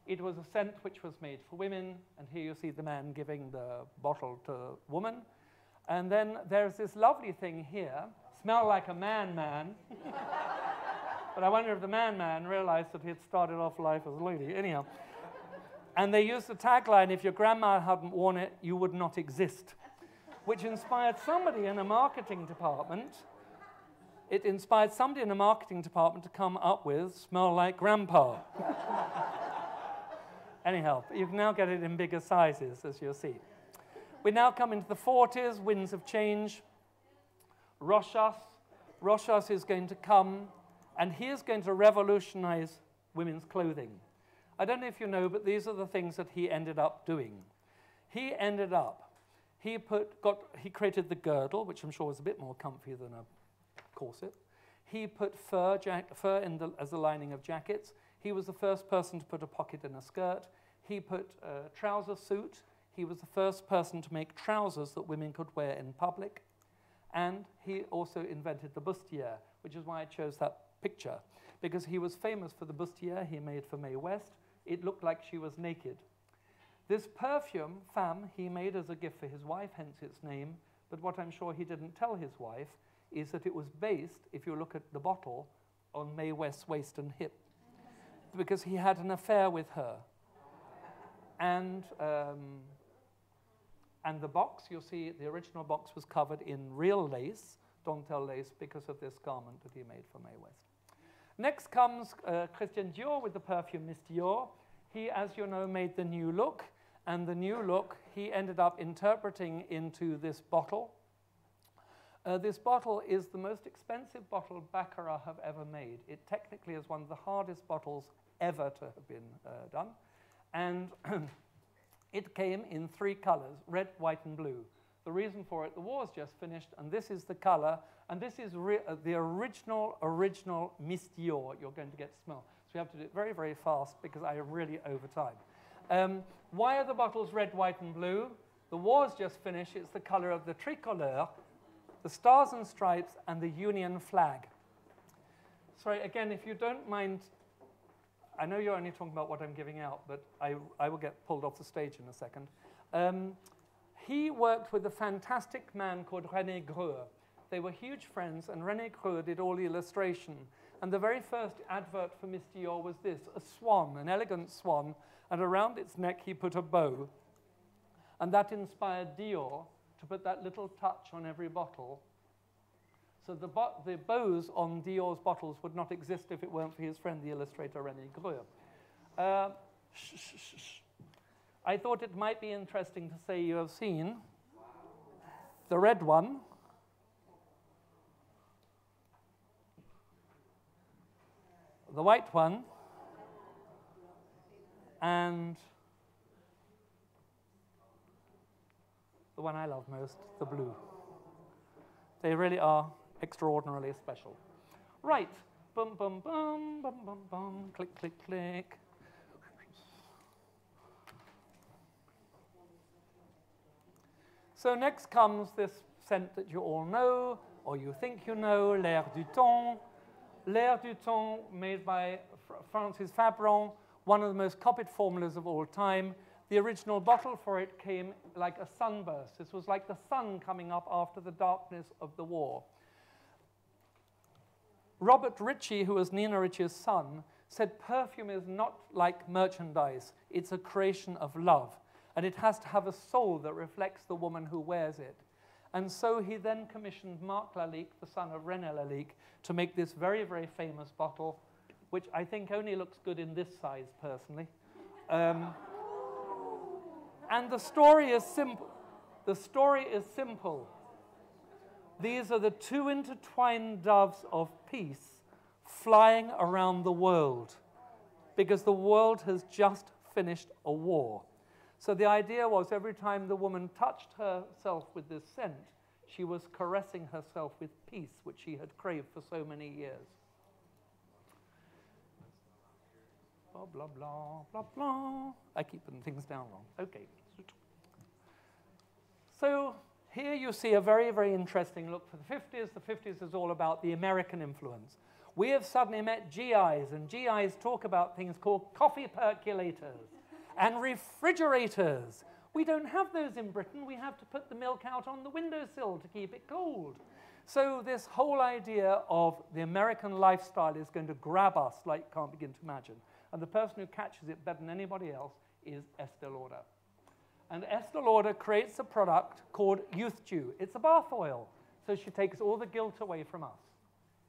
It was a scent which was made for women, and here you see the man giving the bottle to the woman. And then there's this lovely thing here, smell like a man man. but I wonder if the man man realized that he had started off life as a lady. Anyhow. And they used the tagline if your grandma hadn't worn it, you would not exist, which inspired somebody in a marketing department. It inspired somebody in a marketing department to come up with smell like grandpa. Anyhow, you can now get it in bigger sizes, as you'll see. We now come into the 40s, winds of change. Rochas. Rochas is going to come, and he is going to revolutionize women's clothing. I don't know if you know, but these are the things that he ended up doing. He ended up, he, put, got, he created the girdle, which I'm sure was a bit more comfy than a corset. He put fur, fur in the, as the lining of jackets. He was the first person to put a pocket in a skirt. He put a trouser suit. He was the first person to make trousers that women could wear in public. And he also invented the bustier, which is why I chose that picture, because he was famous for the bustier he made for Mae West, it looked like she was naked. This perfume, Femme, he made as a gift for his wife, hence its name, but what I'm sure he didn't tell his wife is that it was based, if you look at the bottle, on Mae West's waist and hip, because he had an affair with her. And, um, and the box, you'll see the original box was covered in real lace, dentelle lace, because of this garment that he made for Mae West. Next comes uh, Christian Dior with the perfume Miss Dior. He, as you know, made the new look, and the new look he ended up interpreting into this bottle. Uh, this bottle is the most expensive bottle Baccarat have ever made. It technically is one of the hardest bottles ever to have been uh, done. And it came in three colors, red, white, and blue. The reason for it, the war's just finished, and this is the color, and this is uh, the original, original Miss Dior you're going to get smell. So we have to do it very, very fast because I am really over time. Um, why are the bottles red, white, and blue? The war's just finished. It's the color of the tricolore, the stars and stripes, and the Union flag. Sorry, again, if you don't mind, I know you're only talking about what I'm giving out, but I, I will get pulled off the stage in a second. Um, he worked with a fantastic man called René Gruau. They were huge friends, and René Gruau did all the illustration. And the very first advert for Miss Dior was this a swan, an elegant swan, and around its neck he put a bow. And that inspired Dior to put that little touch on every bottle. So the, bo- the bows on Dior's bottles would not exist if it weren't for his friend, the illustrator René Gruau. Uh, I thought it might be interesting to say you have seen the red one, the white one, and the one I love most, the blue. They really are extraordinarily special. Right, bum, bum, bum, bum, bum, bum, click, click, click. So next comes this scent that you all know, or you think you know, L'air du temps. L'air du temps, made by Fr- Francis Fabron, one of the most copied formulas of all time. The original bottle for it came like a sunburst. This was like the sun coming up after the darkness of the war. Robert Ricci, who was Nina Ricci's son, said perfume is not like merchandise, it's a creation of love. And it has to have a soul that reflects the woman who wears it. And so he then commissioned Marc Lalique, the son of René Lalique, to make this very, very famous bottle, which I think only looks good in this size personally. Um, and the story is simple. The story is simple. These are the two intertwined doves of peace flying around the world because the world has just finished a war. So the idea was every time the woman touched herself with this scent, she was caressing herself with peace, which she had craved for so many years. Blah, blah, blah, blah, blah. I keep putting things down wrong. Okay. So here you see a very, very interesting look for the 50s. The 50s is all about the American influence. We have suddenly met GIs, and GIs talk about things called coffee percolators and refrigerators. We don't have those in Britain. We have to put the milk out on the windowsill to keep it cold. So, this whole idea of the American lifestyle is going to grab us like you can't begin to imagine. And the person who catches it better than anybody else is Estee Lauder. And Estee Lauder creates a product called Youth Dew. It's a bath oil, so she takes all the guilt away from us.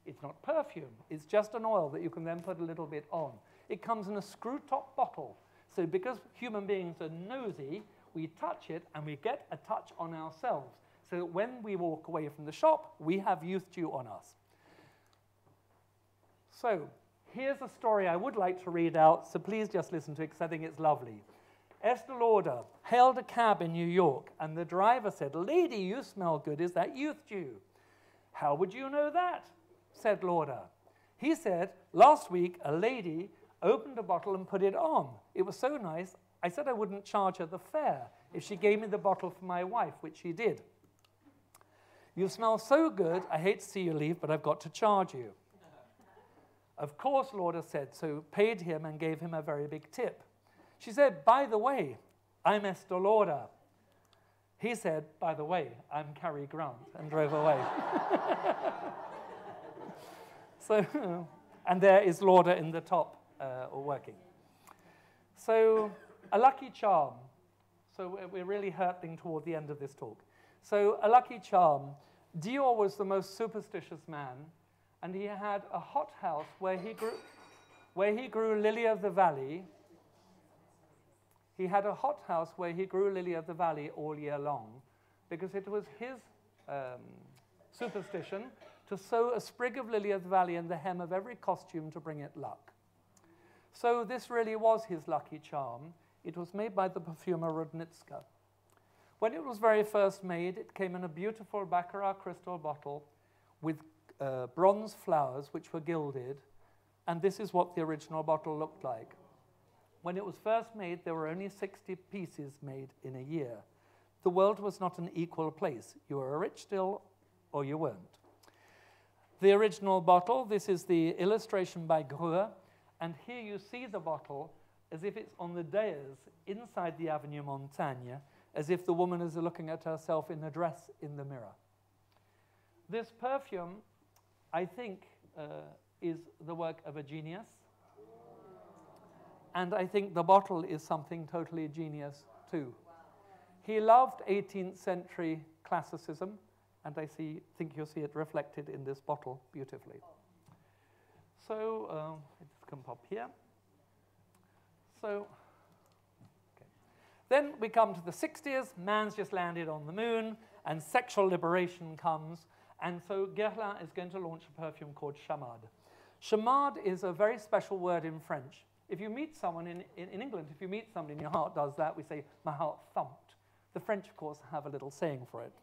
It's not perfume, it's just an oil that you can then put a little bit on. It comes in a screw top bottle. So, because human beings are nosy, we touch it and we get a touch on ourselves. So that when we walk away from the shop, we have Youth Dew on us. So, here's a story I would like to read out, so please just listen to it because I think it's lovely. Esther Lauder hailed a cab in New York, and the driver said, Lady, you smell good. Is that Youth Dew? How would you know that? said Lauder. He said, Last week, a lady opened a bottle and put it on. It was so nice, I said I wouldn't charge her the fare if she gave me the bottle for my wife, which she did. You smell so good, I hate to see you leave, but I've got to charge you. Of course, Lauder said, so paid him and gave him a very big tip. She said, By the way, I'm Estee Lauder. He said, By the way, I'm Cary Grant, and drove away. so, and there is Lauder in the top uh, working. So, a lucky charm. So, we're- really hurtling toward the end of this talk. So, a lucky charm. Dior was the most superstitious man, and he had a hothouse where he grew, where he grew lily of the valley. He had a hothouse where he grew lily of the valley all year long, because it was his um, superstition to sow a sprig of lily of the valley in the hem of every costume to bring it luck. So this really was his lucky charm. It was made by the perfumer Roudnitska. When it was very first made, it came in a beautiful Baccarat crystal bottle with uh, bronze flowers which were gilded, and this is what the original bottle looked like. When it was first made, there were only 60 pieces made in a year. The world was not an equal place. You were rich still, or you weren't. The original bottle, this is the illustration by Gruau, and here you see the bottle as if it's on the dais inside the Avenue Montaigne, as if the woman is looking at herself in a dress in the mirror. This perfume, I think, uh, is the work of a genius. And I think the bottle is something totally genius too. He loved 18th century classicism, and I see, think you'll see it reflected in this bottle beautifully. So, uh, can pop here. So, okay. Then we come to the 60s, man's just landed on the moon, and sexual liberation comes, and so Guerlain is going to launch a perfume called Chamade. Chamade is a very special word in French. If you meet someone in, in, in, England, if you meet somebody and your heart does that, we say, my heart thumped. The French, of course, have a little saying for it.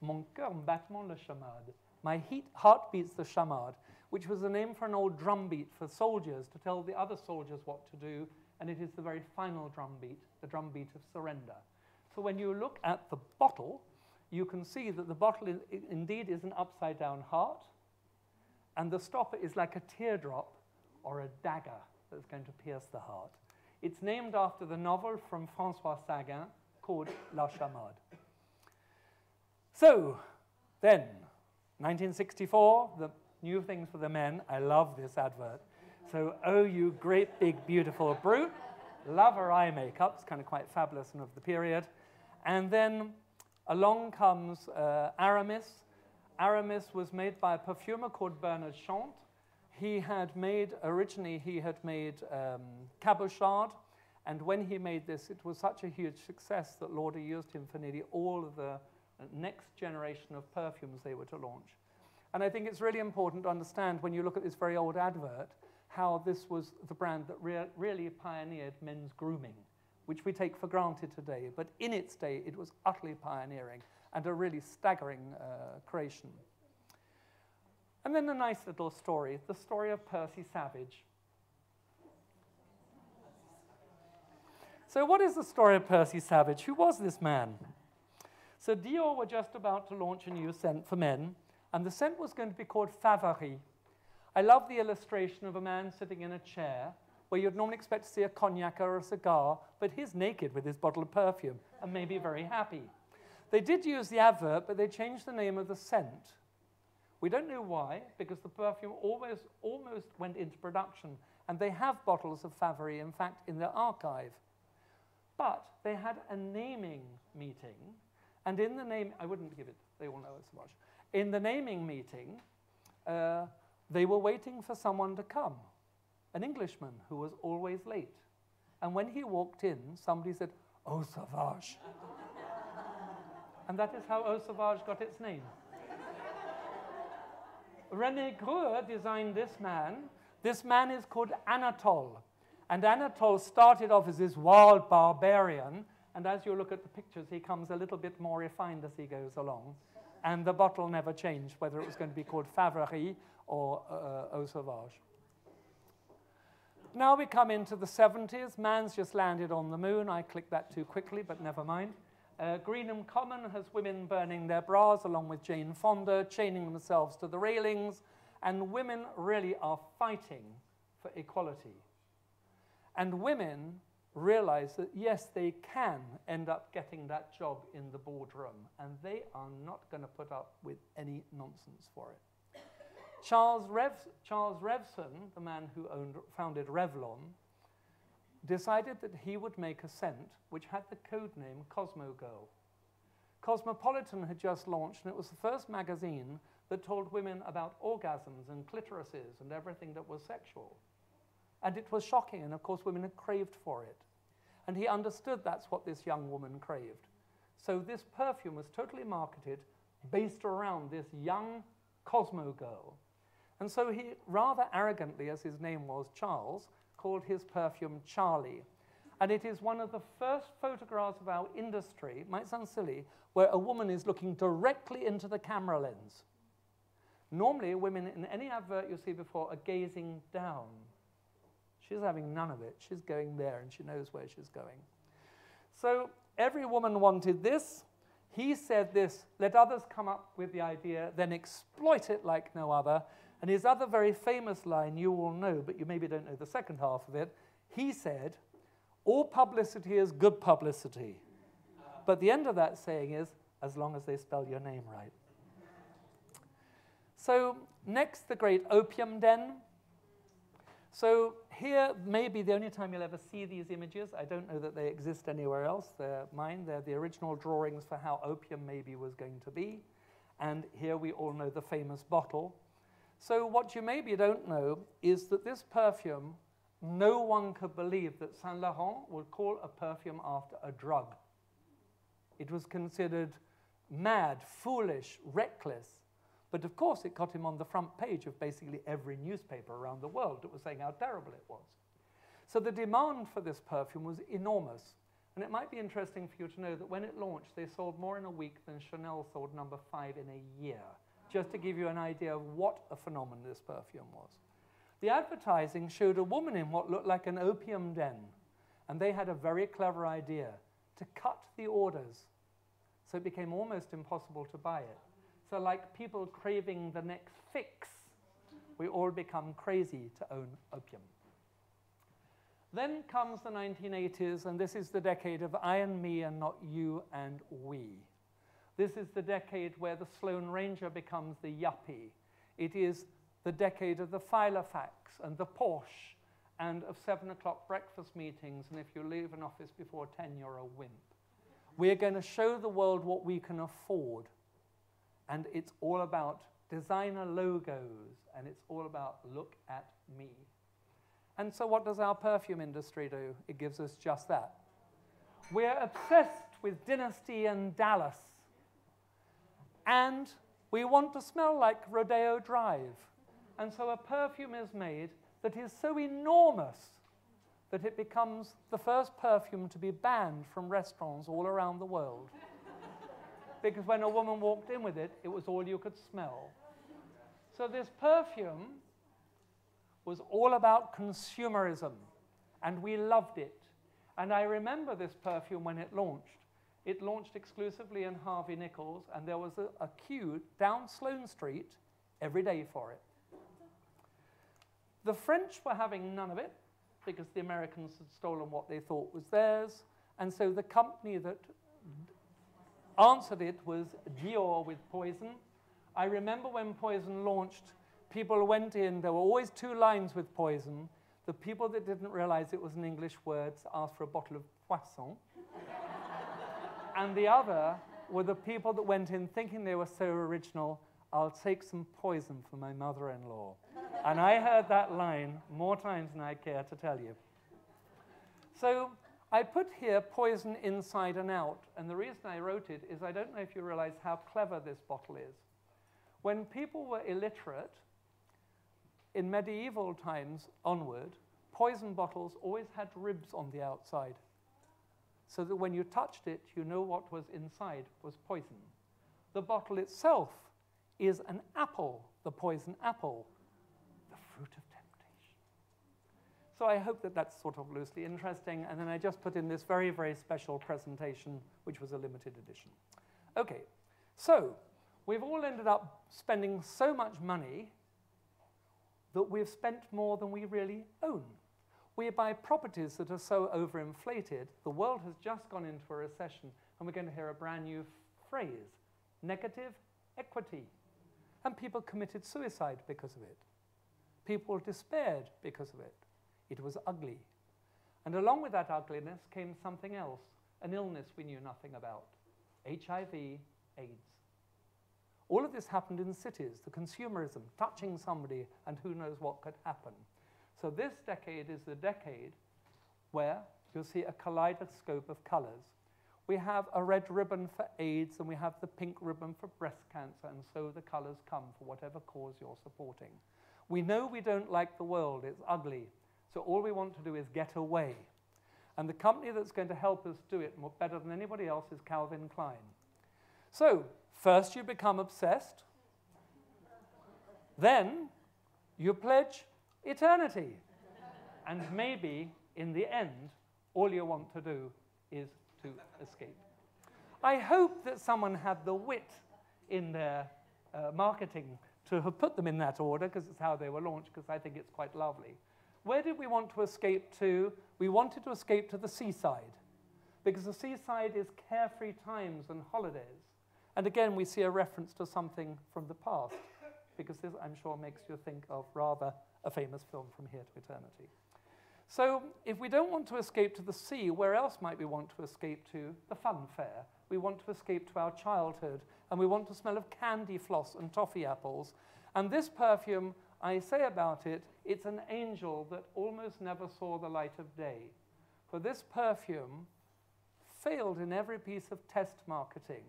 Mon cœur battement le chamade. My heat, heart beats the chamade, which was the name for an old drum beat for soldiers to tell the other soldiers what to do, and it is the very final drum beat, the drum beat of surrender. So when you look at the bottle, you can see that the bottle is, indeed is an upside down heart, and the stopper is like a teardrop or a dagger that's going to pierce the heart. It's named after the novel from Françoise Sagan called La Chamade. So, then, 1964, the new things for the men. I love this advert. So, oh, you great big beautiful brute. Love her eye makeup. It's kind of quite fabulous and of the period. And then along comes uh, Aramis. Aramis was made by a perfumer called Bernard Chant. He had made, originally, he had made um, Cabochard. And when he made this, it was such a huge success that Lauder used him for nearly all of the next generation of perfumes they were to launch. And I think it's really important to understand when you look at this very old advert how this was the brand that re really pioneered men's grooming, which we take for granted today. But in its day, it was utterly pioneering and a really staggering uh, creation. And then a nice little story the story of Percy Savage. So, what is the story of Percy Savage? Who was this man? So, Dior were just about to launch a new scent for men, and the scent was going to be called Favary. I love the illustration of a man sitting in a chair where you'd normally expect to see a cognac or a cigar, but he's naked with his bottle of perfume and maybe very happy. They did use the advert, but they changed the name of the scent. We don't know why, because the perfume almost, almost went into production, and they have bottles of Favary, in fact, in their archive. But they had a naming meeting, and in the name, I wouldn't give it, they all know it so much. In the naming meeting, uh, they were waiting for someone to come, an Englishman who was always late. And when he walked in, somebody said, Oh, Sauvage. and that is how Eau Sauvage got its name. René Gruau designed this man. This man is called Anatole. And Anatole started off as this wild barbarian, and as you look at the pictures, he comes a little bit more refined as he goes along. And the bottle never changed, whether it was going to be called Favary or uh, Eau Sauvage. Now we come into the 70s. Man's just landed on the moon. I clicked that too quickly, but never mind. Uh, Greenham Common has women burning their bras along with Jane Fonda, chaining themselves to the railings, and women really are fighting for equality. And women realize that yes, they can end up getting that job in the boardroom, and they are not going to put up with any nonsense for it. Charles, Rev Charles Revson, the man who owned, founded Revlon, decided that he would make a scent which had the code name Cosmo Girl. Cosmopolitan had just launched, and it was the first magazine that told women about orgasms and clitorises and everything that was sexual. And it was shocking, and of course, women had craved for it. And he understood that's what this young woman craved. So this perfume was totally marketed based around this young Cosmo girl. And so he rather arrogantly, as his name was Charles, called his perfume Charlie. And it is one of the first photographs of our industry, might sound silly, where a woman is looking directly into the camera lens. Normally, women in any advert you see before are gazing down. She's having none of it. She's going there and she knows where she's going. So every woman wanted this. He said this let others come up with the idea, then exploit it like no other. And his other very famous line, you all know, but you maybe don't know the second half of it. He said, All publicity is good publicity. But the end of that saying is, as long as they spell your name right. So, next, the great opium den. So, here may be the only time you'll ever see these images. I don't know that they exist anywhere else. They're mine, they're the original drawings for how opium maybe was going to be. And here we all know the famous bottle. So, what you maybe don't know is that this perfume, no one could believe that Saint Laurent would call a perfume after a drug. It was considered mad, foolish, reckless. But of course, it got him on the front page of basically every newspaper around the world that was saying how terrible it was. So the demand for this perfume was enormous. And it might be interesting for you to know that when it launched, they sold more in a week than Chanel sold number five in a year, just to give you an idea of what a phenomenon this perfume was. The advertising showed a woman in what looked like an opium den, and they had a very clever idea to cut the orders so it became almost impossible to buy it. So, like people craving the next fix, we all become crazy to own opium. Then comes the 1980s, and this is the decade of I and me and not you and we. This is the decade where the Sloane Ranger becomes the yuppie. It is the decade of the Filofax and the Porsche and of seven o'clock breakfast meetings, and if you leave an office before 10, you're a wimp. We're going to show the world what we can afford. And it's all about designer logos, and it's all about look at me. And so, what does our perfume industry do? It gives us just that. We're obsessed with Dynasty and Dallas. And we want to smell like Rodeo Drive. And so, a perfume is made that is so enormous that it becomes the first perfume to be banned from restaurants all around the world. Because when a woman walked in with it, it was all you could smell. So this perfume was all about consumerism, and we loved it. And I remember this perfume when it launched. It launched exclusively in Harvey Nichols, and there was a, a queue down Sloane Street every day for it. The French were having none of it because the Americans had stolen what they thought was theirs. And so the company that answered it was Dior with Poison. I remember when Poison launched, people went in, there were always two lines with Poison. The people that didn't realize it was an English word asked for a bottle of poisson. and the other were the people that went in thinking they were so original, I'll take some poison for my mother in law. and I heard that line more times than I care to tell you. So I put here poison inside and out, and the reason I wrote it is I don't know if you realize how clever this bottle is. When people were illiterate, in medieval times onward, poison bottles always had ribs on the outside. So that when you touched it, you know what was inside was poison. The bottle itself is an apple, the poison apple, the fruit of. So I hope that that's sort of loosely interesting. And then I just put in this very, very special presentation, which was a limited edition. Okay, so we've all ended up spending so much money that we've spent more than we really own. We buy properties that are so overinflated, the world has just gone into a recession, and we're going to hear a brand new phrase negative equity. And people committed suicide because of it. People despaired because of it. It was ugly. And along with that ugliness came something else, an illness we knew nothing about HIV, AIDS. All of this happened in cities, the consumerism, touching somebody, and who knows what could happen. So, this decade is the decade where you'll see a kaleidoscope of colors we have a red ribbon for AIDS and we have the pink ribbon for breast cancer, and so the colors come for whatever cause you're supporting. We know we don't like the world, it's ugly, so all we want to do is get away. And the company that's going to help us do it more, better than anybody else is Calvin Klein. So, first you become obsessed, then you pledge eternity. and maybe in the end, all you want to do is to escape. I hope that someone had the wit in their uh, marketing to have put them in that order because it's how they were launched, because I think it's quite lovely. Where did we want to escape to? We wanted to escape to the seaside because the seaside is carefree times and holidays. And again, we see a reference to something from the past because this, I'm sure, makes you think of rather a famous film from here to eternity. So, if we don't want to escape to the sea, where else might we want to escape to? The fun fair. We want to escape to our childhood, and we want to smell of candy floss and toffee apples. And this perfume, I say about it, it's an angel that almost never saw the light of day. For this perfume failed in every piece of test marketing.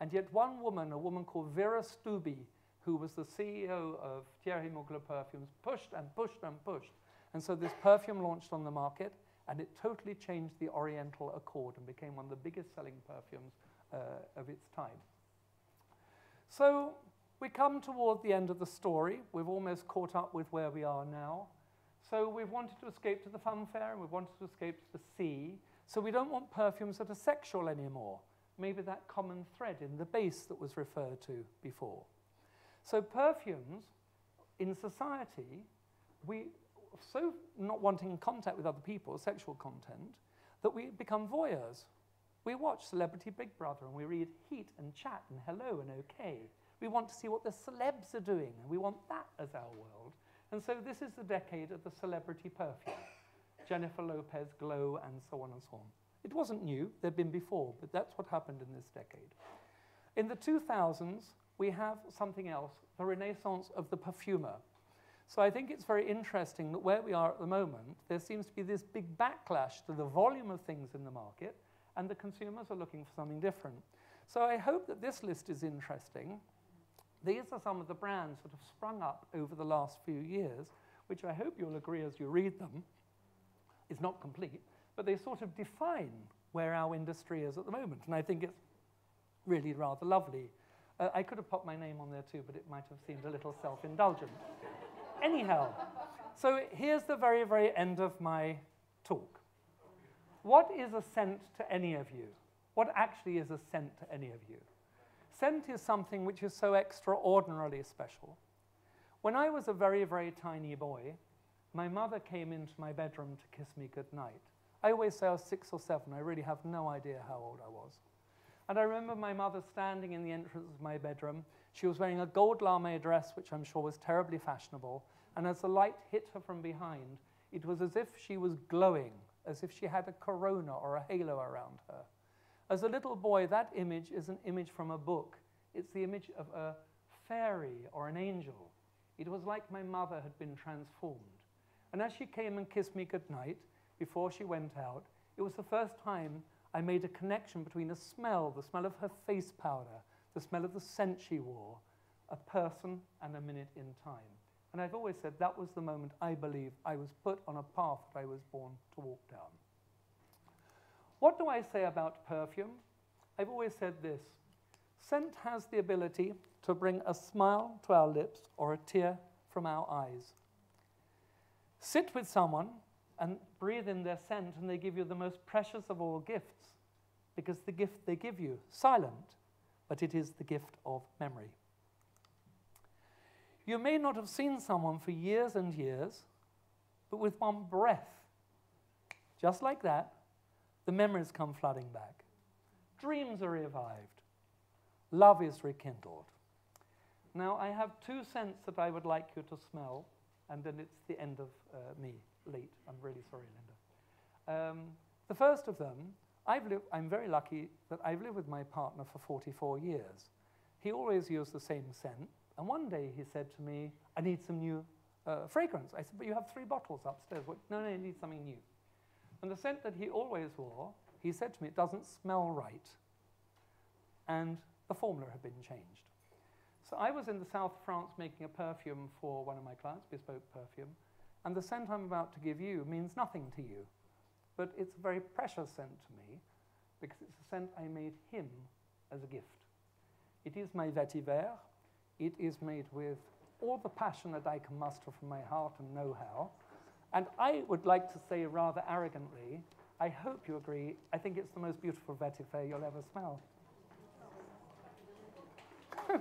And yet, one woman, a woman called Vera Strübi, who was the CEO of Thierry Mugler Perfumes, pushed and pushed and pushed and so this perfume launched on the market, and it totally changed the Oriental Accord and became one of the biggest selling perfumes uh, of its time. So we come toward the end of the story. We've almost caught up with where we are now. So we've wanted to escape to the fun fair, and we've wanted to escape to the sea. So we don't want perfumes that are sexual anymore. Maybe that common thread in the base that was referred to before. So perfumes in society, we so not wanting contact with other people, sexual content, that we become voyeurs. We watch Celebrity Big Brother and we read Heat and Chat and Hello and OK. We want to see what the celebs are doing and we want that as our world. And so this is the decade of the celebrity perfume. Jennifer Lopez, Glow, and so on and so on. It wasn't new, there'd been before, but that's what happened in this decade. In the 2000s, we have something else, the renaissance of the perfumer. So I think it's very interesting that where we are at the moment, there seems to be this big backlash to the volume of things in the market, and the consumers are looking for something different. So I hope that this list is interesting. These are some of the brands that have sprung up over the last few years, which I hope you'll agree as you read them is not complete, but they sort of define where our industry is at the moment. And I think it's really rather lovely. Uh, I could have popped my name on there too, but it might have seemed a little self-indulgent. Anyhow, so here's the very, very end of my talk. What is a scent to any of you? What actually is a scent to any of you? Scent is something which is so extraordinarily special. When I was a very, very tiny boy, my mother came into my bedroom to kiss me goodnight. I always say I was six or seven. I really have no idea how old I was. And I remember my mother standing in the entrance of my bedroom. She was wearing a gold lame dress, which I'm sure was terribly fashionable, and as the light hit her from behind, it was as if she was glowing, as if she had a corona or a halo around her. As a little boy, that image is an image from a book. It's the image of a fairy or an angel. It was like my mother had been transformed. And as she came and kissed me goodnight before she went out, it was the first time I made a connection between a smell, the smell of her face powder, the smell of the scent she wore, a person and a minute in time. And I've always said that was the moment I believe I was put on a path that I was born to walk down. What do I say about perfume? I've always said this scent has the ability to bring a smile to our lips or a tear from our eyes. Sit with someone and breathe in their scent, and they give you the most precious of all gifts because the gift they give you, silent, but it is the gift of memory. You may not have seen someone for years and years, but with one breath, just like that, the memories come flooding back. Dreams are revived. Love is rekindled. Now, I have two scents that I would like you to smell, and then it's the end of uh, me late. I'm really sorry, Linda. Um, the first of them, I've I'm very lucky that I've lived with my partner for 44 years. He always used the same scent, and one day he said to me, I need some new uh, fragrance. I said, but you have three bottles upstairs. No, no, you need something new. And the scent that he always wore, he said to me, it doesn't smell right. And the formula had been changed. So I was in the south of France making a perfume for one of my clients, bespoke perfume, and the scent I'm about to give you means nothing to you. but it's a very precious scent to me because it's a scent I made him as a gift. It is my vetiver. It is made with all the passion that I can muster from my heart and know how. And I would like to say rather arrogantly, I hope you agree, I think it's the most beautiful vetiver you'll ever smell.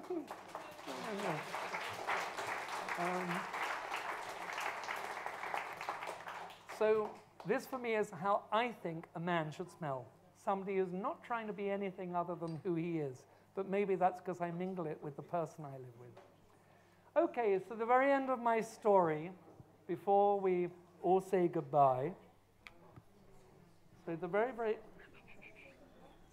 um, so this for me is how I think a man should smell. Somebody who's not trying to be anything other than who he is, but maybe that's because I mingle it with the person I live with. Okay, so the very end of my story, before we all say goodbye. So the very, very,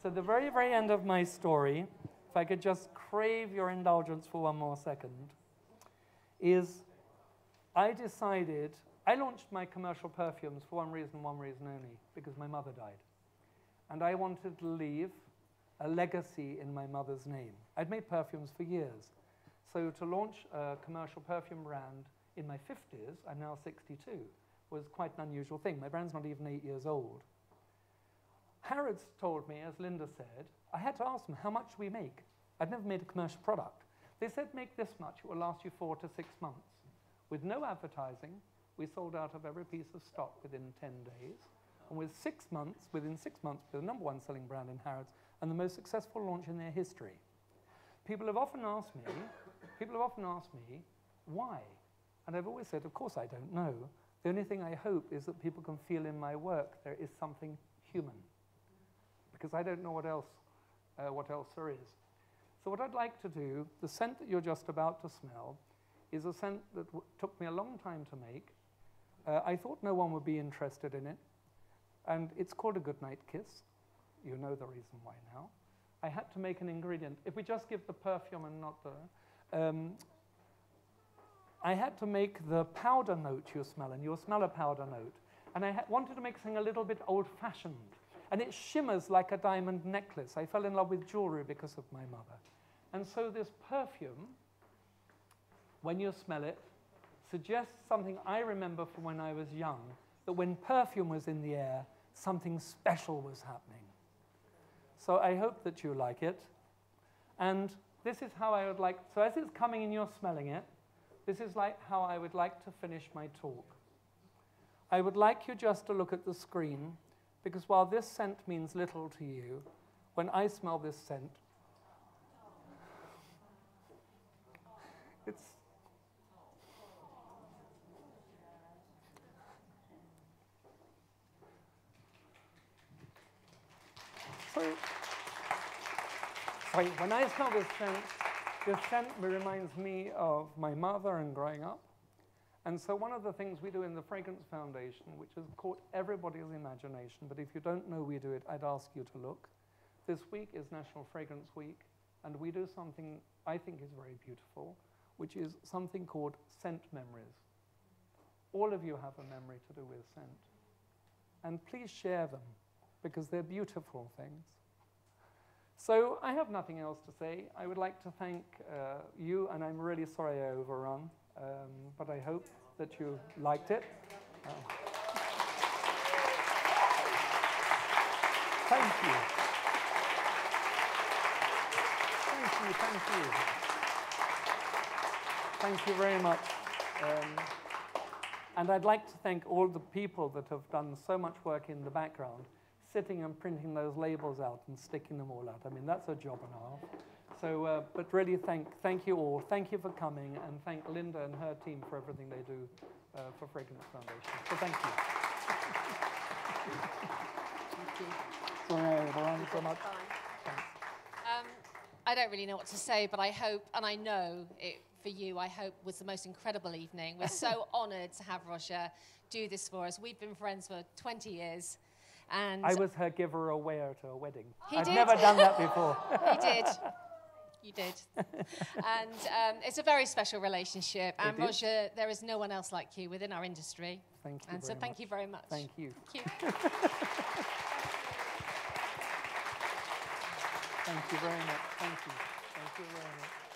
so the very, very end of my story, if I could just crave your indulgence for one more second, is I decided, I launched my commercial perfumes for one reason, one reason only, because my mother died. And I wanted to leave a legacy in my mother's name. I'd made perfumes for years. So to launch a commercial perfume brand in my 50s, I'm now 62, was quite an unusual thing. My brand's not even eight years old. Harrods told me, as Linda said, I had to ask them how much we make. I'd never made a commercial product. They said, make this much, it will last you four to six months. With no advertising, we sold out of every piece of stock within 10 days. And with six months, within six months, we're the number one selling brand in Harrods and the most successful launch in their history. People have often asked me, people have often asked me, why? And I've always said, of course I don't know. The only thing I hope is that people can feel in my work there is something human. Because I don't know what else, uh, what else there is. So what I'd like to do, the scent that you're just about to smell, is a scent that took me a long time to make. Uh, I thought no one would be interested in it. And it's called a goodnight kiss. You know the reason why now. I had to make an ingredient. If we just give the perfume and not the... Um, I had to make the powder note you smell, and you'll smell a powder note. And I wanted to make something a little bit old-fashioned. And it shimmers like a diamond necklace. I fell in love with jewelry because of my mother. And so this perfume, when you smell it, suggests something I remember from when I was young, that when perfume was in the air, something special was happening. So I hope that you like it. And this is how I would like, so as it's coming and you're smelling it, this is like how I would like to finish my talk. I would like you just to look at the screen, because while this scent means little to you, when I smell this scent, it's so, sorry, when I smell this scent, this scent reminds me of my mother and growing up. And so one of the things we do in the Fragrance Foundation, which has caught everybody's imagination, but if you don't know we do it, I'd ask you to look. This week is National Fragrance Week, and we do something I think is very beautiful, which is something called scent memories. All of you have a memory to do with scent. And please share them, because they're beautiful things. So I have nothing else to say. I would like to thank uh, you, and I'm really sorry I overrun, um, but I hope that you liked it. Uh, thank you. Thank you, thank you. Thank you very much. Um, and I'd like to thank all the people that have done so much work in the background sitting and printing those labels out and sticking them all out. I mean, that's a job and a half. So, uh, but really thank, thank you all. Thank you for coming and thank Linda and her team for everything they do uh, for Fragrance Foundation. So thank you. Thank you. Sorry, Brian, so much. Um, I don't really know what to say, but I hope, and I know it for you, I hope was the most incredible evening. We're so honoured to have Roja do this for us. We've been friends for 20 years. And I was her giver away at her wedding. He I've did. never done that before. he did. You did. and um, it's a very special relationship. And It is. Roja, there is no one else like you within our industry. Thank you and so thank much. you very much. Thank you. Thank you. Thank you very much. Thank you. Thank you very much.